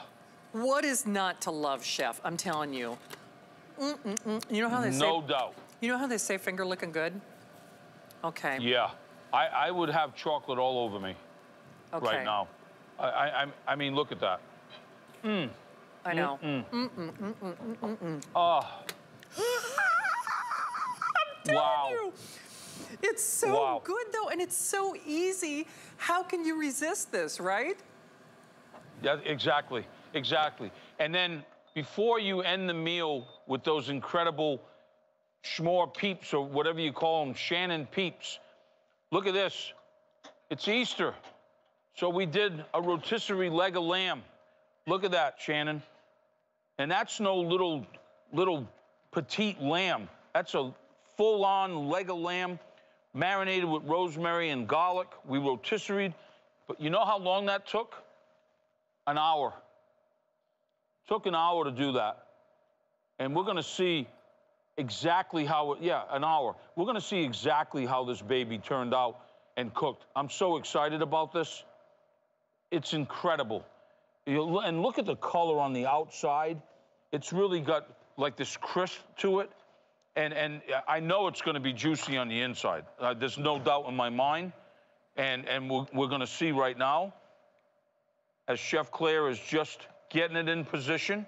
What is not to love, chef? I'm telling you. Mm -mm -mm. You know how they no say? No doubt. You know how they say finger looking good? Okay. Yeah. I, I would have chocolate all over me okay. right now. I, I, I mean, look at that. Mmm. I know. Mm -mm. Mm -mm, mm -mm, Oh. wow. You. It's so wow. good though, and it's so easy. How can you resist this, right? Yeah, exactly, exactly. And then before you end the meal with those incredible Schmore peeps or whatever you call them, Shannon peeps, look at this. It's Easter. So we did a rotisserie leg of lamb. Look at that, Shannon. And that's no little, little petite lamb. That's a full-on leg of lamb marinated with rosemary and garlic. We rotisseried. But you know how long that took? An hour. Took an hour to do that. And we're going to see exactly how, it, yeah, an hour. We're going to see exactly how this baby turned out and cooked. I'm so excited about this. It's incredible. And look at the color on the outside. It's really got like this crisp to it. And, and I know it's going to be juicy on the inside. Uh, there's no doubt in my mind. And, and we're, we're going to see right now as Chef Claire is just getting it in position.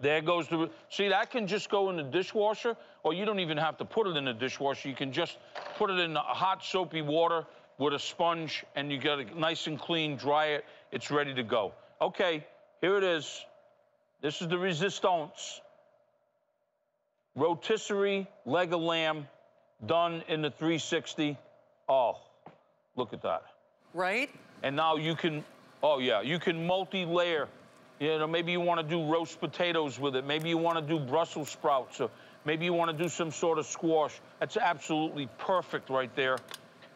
There goes the, see, that can just go in the dishwasher, or you don't even have to put it in the dishwasher. You can just put it in hot, soapy water with a sponge, and you get it nice and clean, dry it, it's ready to go. Okay, here it is. This is the resistance. Rotisserie leg of lamb done in the 360. Oh, look at that. Right? And now you can Oh, yeah. You can multi-layer. You know, maybe you want to do roast potatoes with it. Maybe you want to do Brussels sprouts. Or maybe you want to do some sort of squash. That's absolutely perfect right there.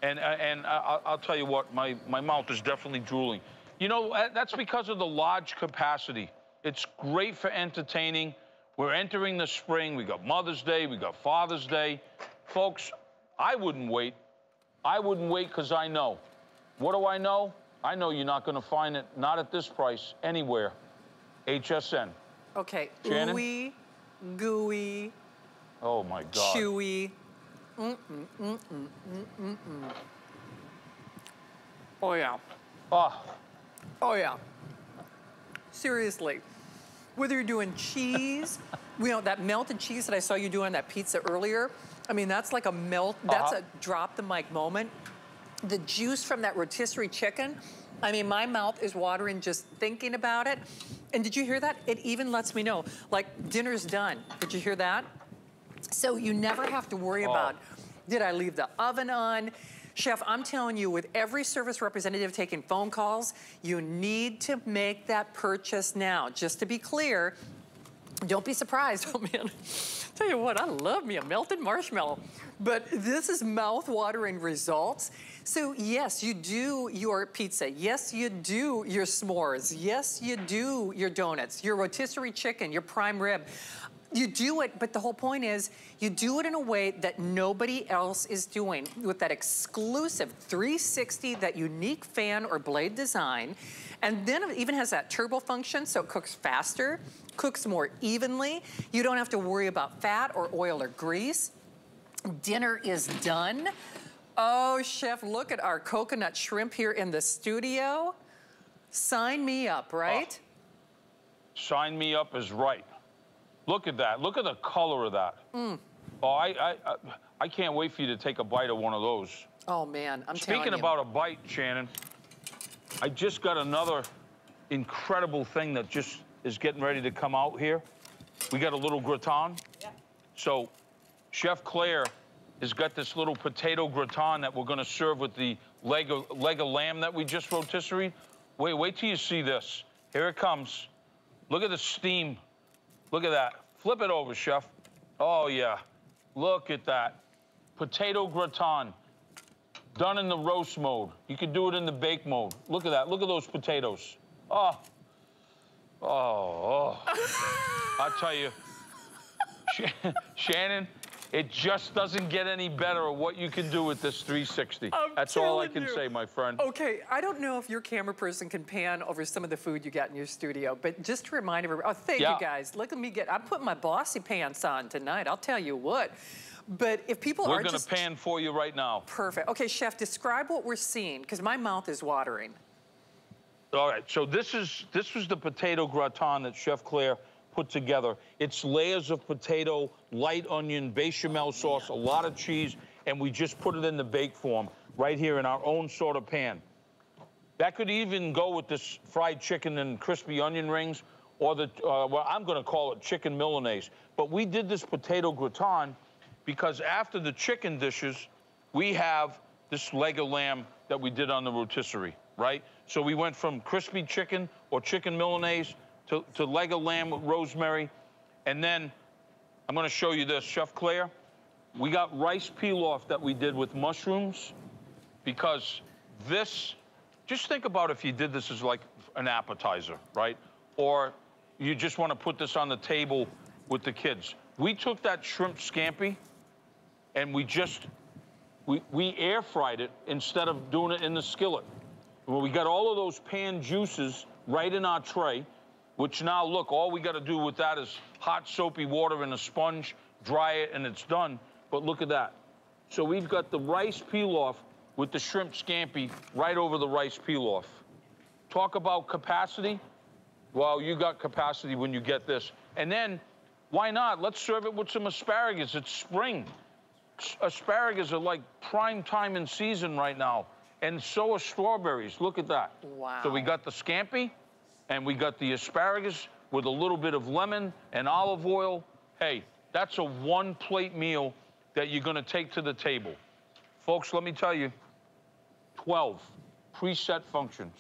And, uh, and I- I'll, I'll tell you what, my, my mouth is definitely drooling. You know, uh, that's because of the large capacity. It's great for entertaining. We're entering the spring. We got Mother's Day, we got Father's Day. Folks, I wouldn't wait. I wouldn't wait because I know. What do I know? I know you're not going to find it, not at this price, anywhere. HSN. Okay, Shannon? ooey, gooey, Oh my God. chewy. Mm-mm, mm-mm, mm-mm, mm. Oh yeah, Ah, oh yeah. Seriously, whether you're doing cheese, you know that melted cheese that I saw you do on that pizza earlier. I mean, that's like a melt. That's Uh-huh. a drop the mic moment. The juice from that rotisserie chicken. I mean, my mouth is watering just thinking about it. And did you hear that? It even lets me know, like dinner's done. Did you hear that? So you never have to worry Oh. about, did I leave the oven on? Chef, I'm telling you, with every service representative taking phone calls, you need to make that purchase now. Just to be clear, don't be surprised. Oh man, tell you what, I love me a melted marshmallow. But this is mouth-watering results. So yes, you do your pizza. Yes, you do your s'mores. Yes, you do your donuts, your rotisserie chicken, your prime rib. You do it, but the whole point is you do it in a way that nobody else is doing with that exclusive 360, that unique fan or blade design. And then it even has that turbo function, so it cooks faster, cooks more evenly. You don't have to worry about fat or oil or grease. Dinner is done. Oh, chef, look at our coconut shrimp here in the studio. Sign me up, right? sign me up is right. Look at that. Look at the color of that. Mm. Oh, I, I, I, I can't wait for you to take a bite of one of those. Oh, man, I'm Speaking about a bite, Shannon, I just got another incredible thing that just is getting ready to come out here. We got a little gratin. Yeah. So Chef Claire has got this little potato gratin that we're gonna serve with the leg of, leg of lamb that we just rotisserie. Wait, wait till you see this. Here it comes. Look at the steam. Look at that. Flip it over, Chef. Oh, yeah. Look at that. Potato gratin done in the roast mode. You can do it in the bake mode. Look at that. Look at those potatoes. Oh. Oh, oh. I tell you, Sh- Shannon, it just doesn't get any better at what you can do with this 360. I'm That's all I can you. say, my friend. Okay, I don't know if your camera person can pan over some of the food you got in your studio, but just to remind everybody, oh, thank Yeah. you guys. Look at me get, I'm putting my bossy pants on tonight, I'll tell you what. But if people We're are going to just pan for you right now. perfect. Okay, chef, describe what we're seeing, because my mouth is watering. All right, so this is this was the potato gratin that Chef Claire put together. It's layers of potato, light onion, bechamel sauce, a lot of cheese, and we just put it in the bake form right here in our own sort of pan. That could even go with this fried chicken and crispy onion rings, or the uh, well, I'm going to call it chicken milanese. But we did this potato gratin because after the chicken dishes, we have this leg of lamb that we did on the rotisserie, right? So we went from crispy chicken or chicken milanese to, to leg of lamb with rosemary, and then I'm going to show you this, Chef Claire. We got rice pilaf that we did with mushrooms because this, just think about if you did this as like an appetizer, right? Or you just want to put this on the table with the kids. We took that shrimp scampi and we just, we, we air fried it instead of doing it in the skillet. Well, we got all of those pan juices right in our tray, which now look, all we got to do with that is hot soapy water and a sponge, dry it, and it's done. But look at that. So we've got the rice pilaf with the shrimp scampi right over the rice pilaf. Talk about capacity. Well, you got capacity when you get this. And then, why not? Let's serve it with some asparagus. It's spring. Asparagus are like prime time in season right now. And so are strawberries. Look at that. Wow. So we got the scampi and we got the asparagus with a little bit of lemon and olive oil. Hey, that's a one plate meal that you're going to take to the table. Folks, let me tell you 12 preset functions.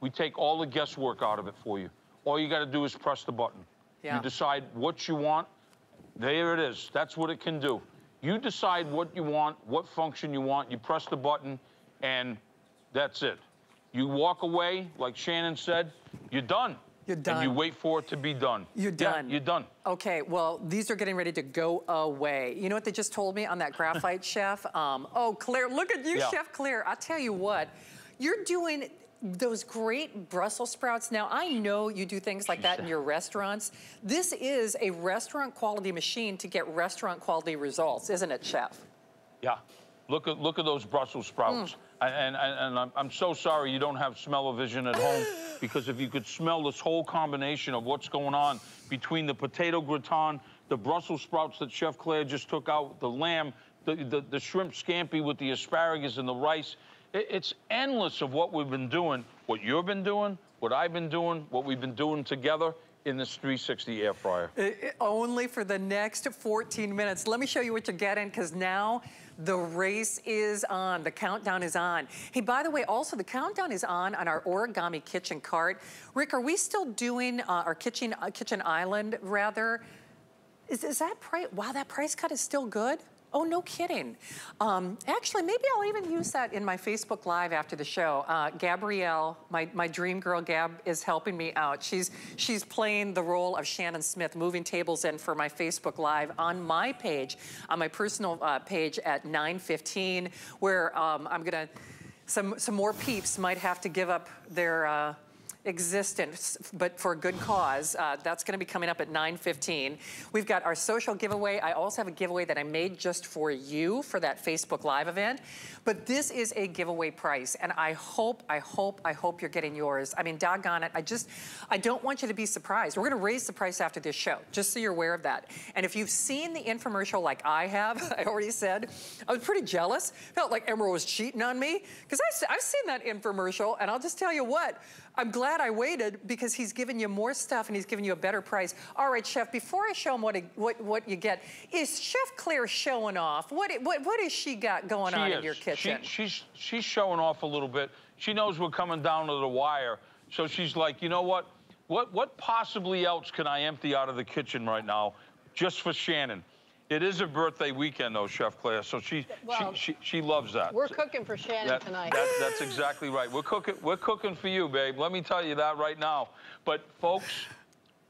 We take all the guesswork out of it for you. All you got to do is press the button. Yeah. You decide what you want. There it is. That's what it can do. You decide what you want, what function you want. You press the button, and that's it. You walk away, like Shannon said, you're done. You're done. And you wait for it to be done. You're Yeah, done. you're done. Okay, well, these are getting ready to go away. You know what they just told me on that graphite chef? Um, oh, Claire, look at you, Yeah. Chef Claire. I'll tell you what, you're doing those great Brussels sprouts. Now, I know you do things like that in your restaurants. This is a restaurant quality machine to get restaurant quality results, isn't it, Chef? Yeah. Look at look at those Brussels sprouts. Mm. And, and, and I'm, I'm so sorry you don't have smell-o-vision at home because if you could smell this whole combination of what's going on between the potato gratin, the Brussels sprouts that Chef Claire just took out, the lamb, the, the, the shrimp scampi with the asparagus and the rice, it, it's endless of what we've been doing, what you've been doing, what I've been doing, what we've been doing together in this 360 air fryer. I- I- only for the next 14 minutes. Let me show you what you're getting because now the race is on. The countdown is on. Hey, by the way, also the countdown is on on our origami kitchen cart. Rick, are we still doing uh, our kitchen uh, kitchen island rather? Is, is that price? Wow, that price cut is still good. Oh, no kidding. Um, actually, maybe I'll even use that in my Facebook Live after the show. Uh, Gabrielle, my, my dream girl Gab, is helping me out. She's, she's playing the role of Shannon Smith, moving tables in for my Facebook Live on my page, on my personal uh, page at 9.15, where um, I'm gonna, some, some more peeps might have to give up their, uh, existence, but for a good cause. Uh, that's gonna be coming up at 9.15. We've got our social giveaway. I also have a giveaway that I made just for you for that Facebook Live event. But this is a giveaway price, and I hope, I hope, I hope you're getting yours. I mean, doggone it, I just, I don't want you to be surprised. We're gonna raise the price after this show, just so you're aware of that. And if you've seen the infomercial like I have, I already said, I was pretty jealous. Felt like Emeril was cheating on me, because I've seen that infomercial, and I'll just tell you what, I'm glad I waited because he's giving you more stuff and he's giving you a better price. All right, Chef, before I show him what, what, what you get, is Chef Claire showing off? What, what, what has she got going She on is. in your kitchen? She, she's, she's showing off a little bit. She knows we're coming down to the wire. So she's like, you know what? What, what possibly else can I empty out of the kitchen right now just for Shannon? It is a birthday weekend, though, Chef Claire, so she, Well, she, she, she loves that. We're cooking for Shannon That- tonight. that- that's exactly right. We're cooking, we're cooking for you, babe. Let me tell you that right now. But folks,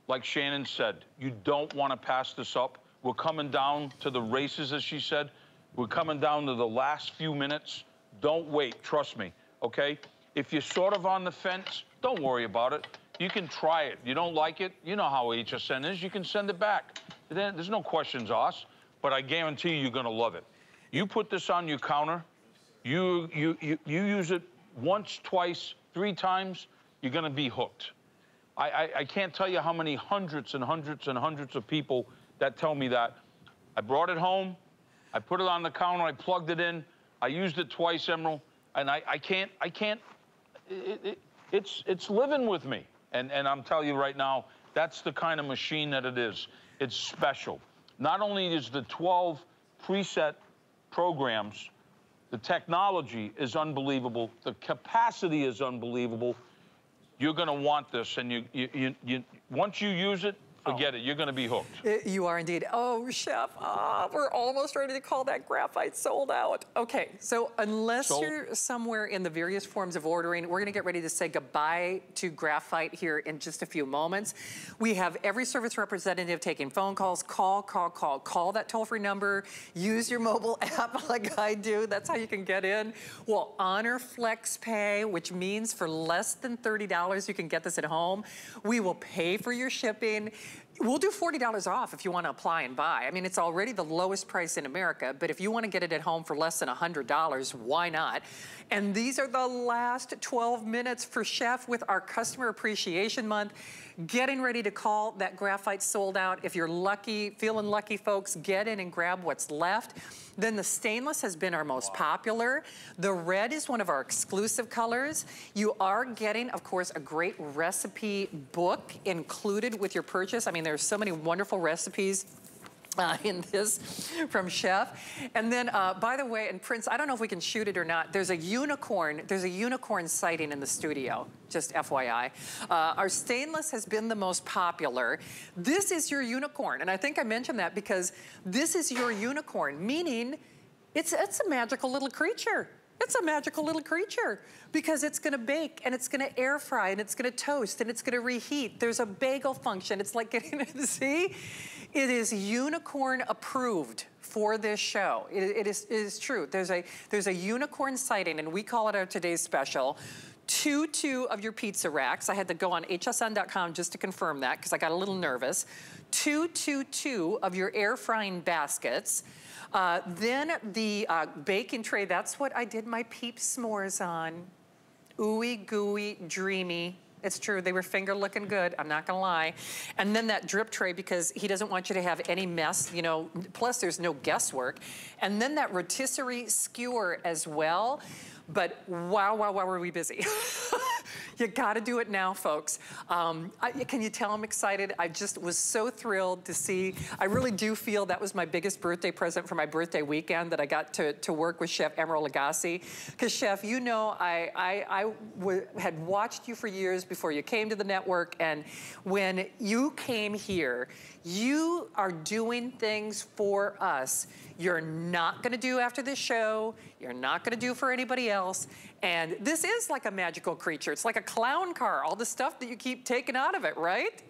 like Shannon said, you don't want to pass this up. We're coming down to the races, as she said. We're coming down to the last few minutes. Don't wait, trust me, okay? If you're sort of on the fence, don't worry about it. You can try it. You don't like it, you know how HSN is. You can send it back. There- There's no questions asked, but I guarantee you, you're going to love it. You put this on your counter, you, you, you, you use it once, twice, three times, you're going to be hooked. I, I, I can't tell you how many hundreds and hundreds and hundreds of people that tell me that. I brought it home, I put it on the counter, I plugged it in, I used it twice, Emeril, and I, I can't, I can't, it, it, it's, it's living with me. And, and I'm telling you right now, that's the kind of machine that it is. It's special. Not only is the 12 preset programs, the technology is unbelievable, the capacity is unbelievable, you're going to want this, and you, you, you, you once you use it, forget it. You're going to be hooked. Uh, You are indeed. Oh, Chef, ah, we're almost ready to call that graphite sold out. Okay, so unless Sold. you're somewhere in the various forms of ordering, we're gonna get ready to say goodbye to graphite here in just a few moments. We have every service representative taking phone calls. Call, call, call. Call that toll-free number. Use your mobile app like I do. That's how you can get in. We'll honor Flex Pay, which means for less than $30, you can get this at home. We will pay for your shipping. We'll do $40 off if you want to apply and buy. I mean, it's already the lowest price in America, but if you want to get it at home for less than $100, why not? And these are the last 12 minutes for Chef with our Customer Appreciation Month. Getting ready to call that graphite sold out. If you're lucky, feeling lucky, folks, get in and grab what's left. Then the stainless has been our most popular. The red is one of our exclusive colors. You are getting, of course, a great recipe book included with your purchase. I mean, there's so many wonderful recipes uh, in this from Chef. And then, uh, by the way, and Prince, I don't know if we can shoot it or not. There's a unicorn, there's a unicorn sighting in the studio, just FYI. Uh, our stainless has been the most popular. This is your unicorn. And I think I mentioned that because this is your unicorn, meaning it's, it's a magical little creature. It's a magical little creature because it's gonna bake and it's gonna air fry and it's gonna toast and it's gonna reheat. There's a bagel function. It's like getting, see? It is unicorn approved for this show. It, it, is, it is true. There's a, there's a unicorn sighting and we call it our today's special two two of your pizza racks. I had to go on hsn.com just to confirm that because I got a little nervous. Two two two of your air frying baskets. Uh, then the uh, baking tray, that's what I did my peep s'mores on. Ooey gooey, dreamy. It's true, they were finger looking good, I'm not gonna lie. And then that drip tray because he doesn't want you to have any mess, you know, plus there's no guesswork. And then that rotisserie skewer as well. But wow, wow, wow, were we busy. you gotta do it now, folks. Um, I, can you tell I'm excited? I just was so thrilled to see. I really do feel that was my biggest birthday present for my birthday weekend that I got to, to work with Chef Emeril Lagasse. Because Chef, you know, I, had watched you for years before you came to the network. And when you came here, you are doing things for us you're not gonna do after this show, you're not gonna do for anybody else, and this is like a magical creature. It's like a clown car, all the stuff that you keep taking out of it, right?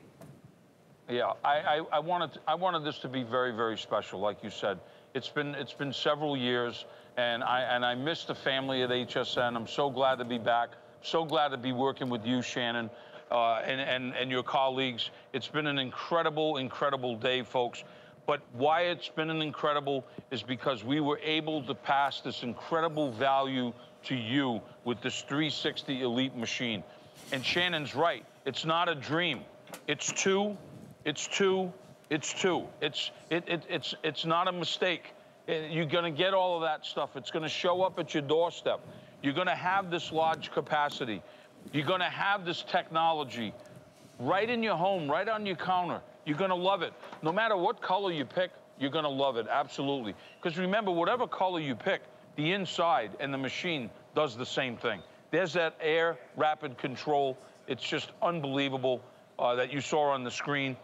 Yeah, I, I, I wanted I wanted this to be very, very special, like you said. It's been it's been several years, and I and I miss the family at HSN. I'm so glad to be back. So glad to be working with you, Shannon, uh, and, and and your colleagues. It's been an incredible, incredible day, folks. But why it's been an incredible is because we were able to pass this incredible value to you with this 360 Elite machine. And Shannon's right. It's not a dream. It's two, it's two, it's two. It's, it, it, it's, it's not a mistake. Eh, you're going to get all of that stuff. It's going to show up at your doorstep. You're going to have this large capacity. You're going to have this technology right in your home, right on your counter. You're going to love it. No matter what color you pick, you're going to love it, absolutely. Because remember, whatever color you pick, the inside and the machine does the same thing. There's that air rapid control. It's just unbelievable uh, that you saw on the screen.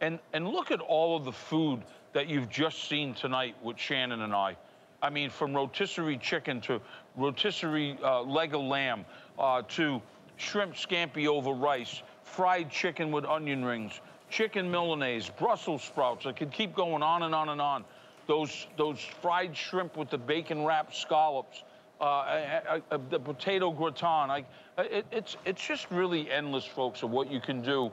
And, and look at all of the food that you've just seen tonight with Shannon and I. I mean, from rotisserie chicken to rotisserie uh, leg of lamb uh, to shrimp scampi over rice, fried chicken with onion rings, chicken Milanese, Brussels sprouts. I could keep going on and on and on. Those, those fried shrimp with the bacon wrapped scallops, uh, I, I, the potato gratin. I, uh, it, it's, it's just really endless, folks, of what you can do.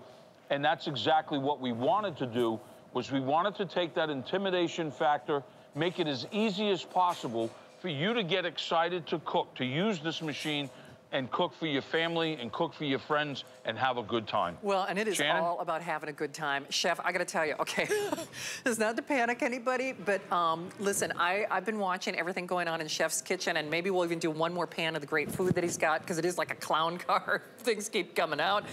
And that's exactly what we wanted to do, was we wanted to take that intimidation factor, make it as easy as possible for you to get excited to cook, to use this machine and cook for your family and cook for your friends and have a good time. Well, and it is Shannon? all about having a good time. Chef, I gotta tell you, okay, it's not to panic anybody, but um, listen, I, I've been watching everything going on in Chef's kitchen and maybe we'll even do one more pan of the great food that he's got because it is like a clown car. Things keep coming out.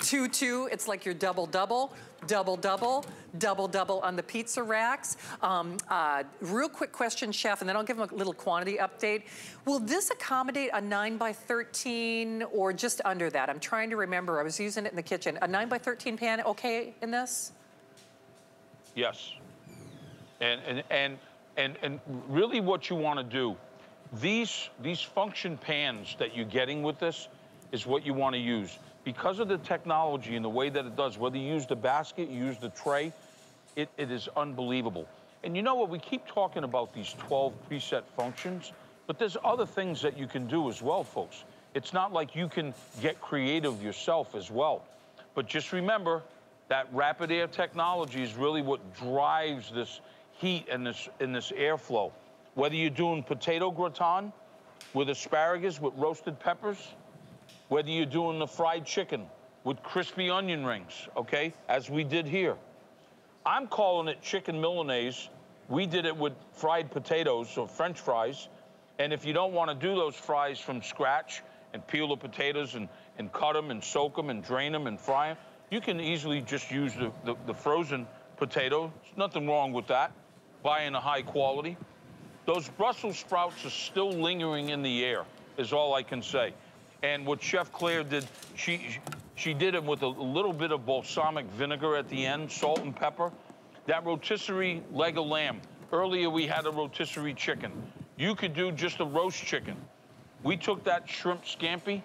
Two, two, it's like your double, double, double, double, double, double on the pizza racks. Um, uh, real quick question, chef, and then I'll give them a little quantity update. Will this accommodate a 9 by 13 or just under that? I'm trying to remember. I was using it in the kitchen. A 9 by 13 pan okay in this? Yes. And, and, and, and, and really what you want to do, these, these function pans that you're getting with this is what you want to use because of the technology and the way that it does, whether you use the basket, you use the tray, it, it is unbelievable. And you know what? We keep talking about these 12 preset functions, but there's other things that you can do as well, folks. It's not like you can get creative yourself as well. But just remember that rapid air technology is really what drives this heat and this, and this airflow. Whether you're doing potato gratin with asparagus with roasted peppers, whether you're doing the fried chicken with crispy onion rings, okay, as we did here. I'm calling it chicken Milanese. We did it with fried potatoes, or French fries. And if you don't want to do those fries from scratch and peel the potatoes and, and cut them and soak them and drain them and fry them, you can easily just use the, the, the frozen potato. There's nothing wrong with that. Buying a high quality. Those Brussels sprouts are still lingering in the air, is all I can say. And what Chef Claire did, she she did it with a little bit of balsamic vinegar at the end, salt and pepper. That rotisserie leg of lamb. Earlier we had a rotisserie chicken. You could do just a roast chicken. We took that shrimp scampi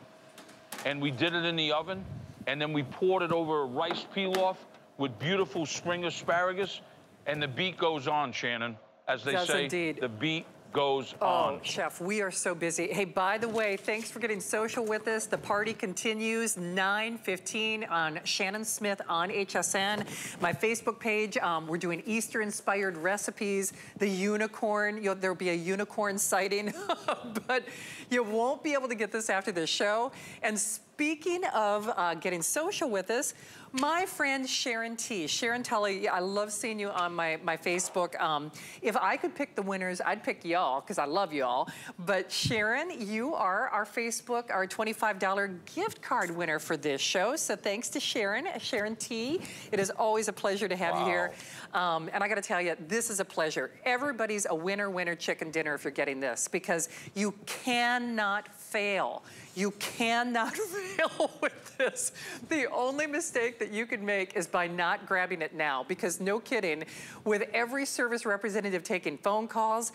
and we did it in the oven and then we poured it over a rice pilaf with beautiful spring asparagus and the beat goes on, Shannon. As they Does say, indeed. the beat goes Oh, on. Chef, we are so busy. Hey, by the way, thanks for getting social with us. The party continues 9:15 on Shannon Smith on HSN. My Facebook page, um, we're doing Easter-inspired recipes. The unicorn, you'll, there'll be a unicorn sighting, but you won't be able to get this after this show. And speaking of uh, getting social with us, my friend Sharon T. Sharon Tully, I love seeing you on my, my Facebook. Um, if I could pick the winners, I'd pick y'all because I love y'all. But Sharon, you are our Facebook, our $25 gift card winner for this show. So thanks to Sharon, Sharon T. It is always a pleasure to have you here. Um, and I got to tell you, this is a pleasure. Everybody's a winner, winner chicken dinner if you're getting this because you cannot fail. You cannot fail with this. The only mistake that you can make is by not grabbing it now because no kidding, with every service representative taking phone calls,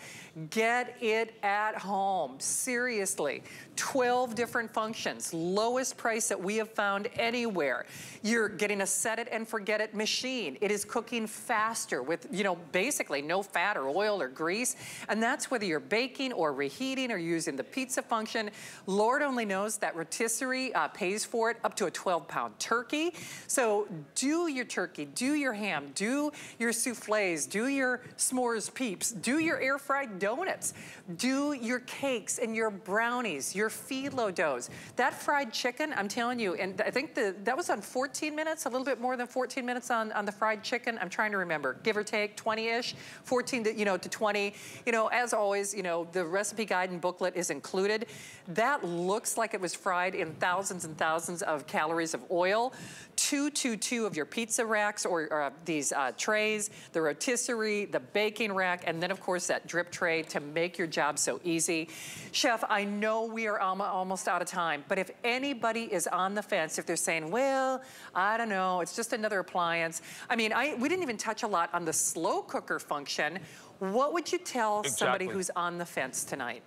get it at home. Seriously. 12 different functions, lowest price that we have found anywhere. You're getting a set it and forget it machine. It is cooking faster with, you know, basically no fat or oil or grease. And that's whether you're baking or reheating or using the pizza function. Lord only knows that rotisserie uh, pays for it up to a 12 pound turkey. So do your turkey, do your ham, do your souffles, do your s'mores peeps, do your air fried donuts, do your cakes and your brownies, your phyllo doughs. That fried chicken, I'm telling you, and I think the, that was on 14 minutes, a little bit more than 14 minutes on, on the fried chicken. I'm trying to remember, give or take 20-ish, 14 to, you know, to 20. You know, as always, you know, the recipe guide and booklet is included. That looks like it was fried in thousands and thousands of calories of oil. 222 of your pizza racks or, or uh, these uh, trays, the rotisserie, the baking rack, and then of course that drip tray to make your job so easy. Chef, I know we are almost out of time, but if anybody is on the fence, if they're saying, well, I don't know, it's just another appliance. I mean, I, we didn't even touch a lot on the slow cooker function. What would you tell somebody who's on the fence tonight?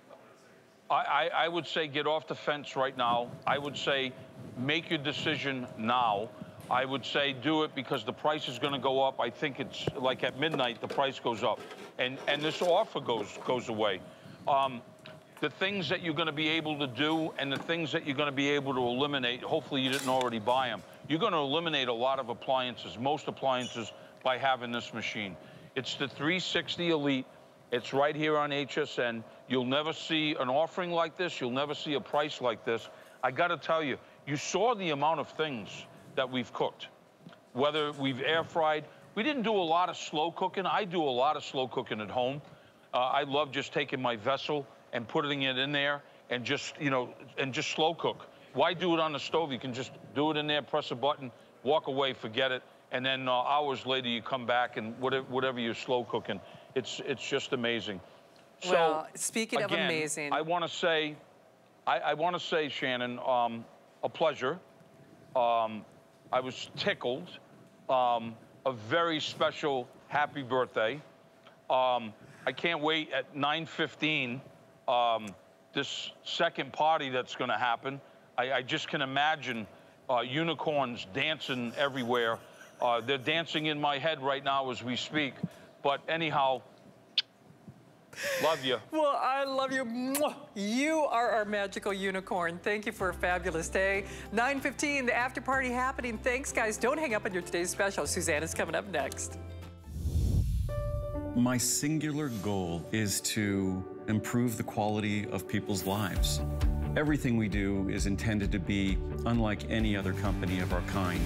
I, I, would say get off the fence right now. I would say make your decision now. I would say do it because the price is going to go up. I think it's like at midnight the price goes up, and and this offer goes goes away. Um, the things that you're going to be able to do and the things that you're going to be able to eliminate. Hopefully you didn't already buy them. You're going to eliminate a lot of appliances, most appliances, by having this machine. It's the 360 Elite. It's right here on HSN. You'll never see an offering like this. You'll never see a price like this. I got to tell you, you saw the amount of things that we've cooked, whether we've air fried. We didn't do a lot of slow cooking. I do a lot of slow cooking at home. Uh, I love just taking my vessel and putting it in there and just, you know, and just slow cook. Why do it on the stove? You can just do it in there, press a button, walk away, forget it, and then uh, hours later you come back and whatever, whatever you're slow cooking, it's it's just amazing. So, Well, speaking of amazing- I want to say, I, I want to say, Shannon, um, a pleasure. Um, I was tickled. Um, a very special happy birthday. Um, I can't wait at 9:15. Um, this second party that's going to happen. I, I just can imagine uh, unicorns dancing everywhere. Uh, they're dancing in my head right now as we speak. But anyhow, love you. Well, I love you. You are our magical unicorn. Thank you for a fabulous day. 9.15, the after party happening. Thanks, guys. Don't hang up on your today's special. Susanna's coming up next. My singular goal is to improve the quality of people's lives. Everything we do is intended to be unlike any other company of our kind.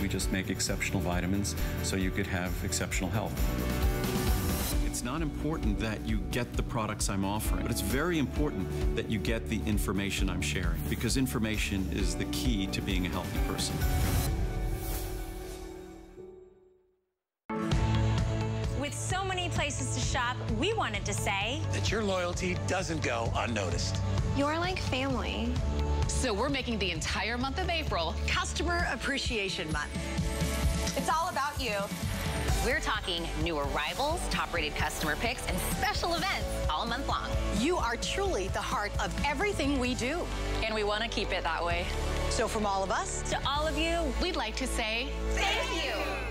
We just make exceptional vitamins so you could have exceptional health not important that you get the products I'm offering, but it's very important that you get the information I'm sharing because information is the key to being a healthy person. With so many places to shop, we wanted to say that your loyalty doesn't go unnoticed. You're like family. So we're making the entire month of April Customer Appreciation Month it's all about you. We're talking new arrivals, top rated customer picks, and special events all month long. You are truly the heart of everything we do. And we want to keep it that way. So from all of us, To all of you, we'd like to say Thank you. hello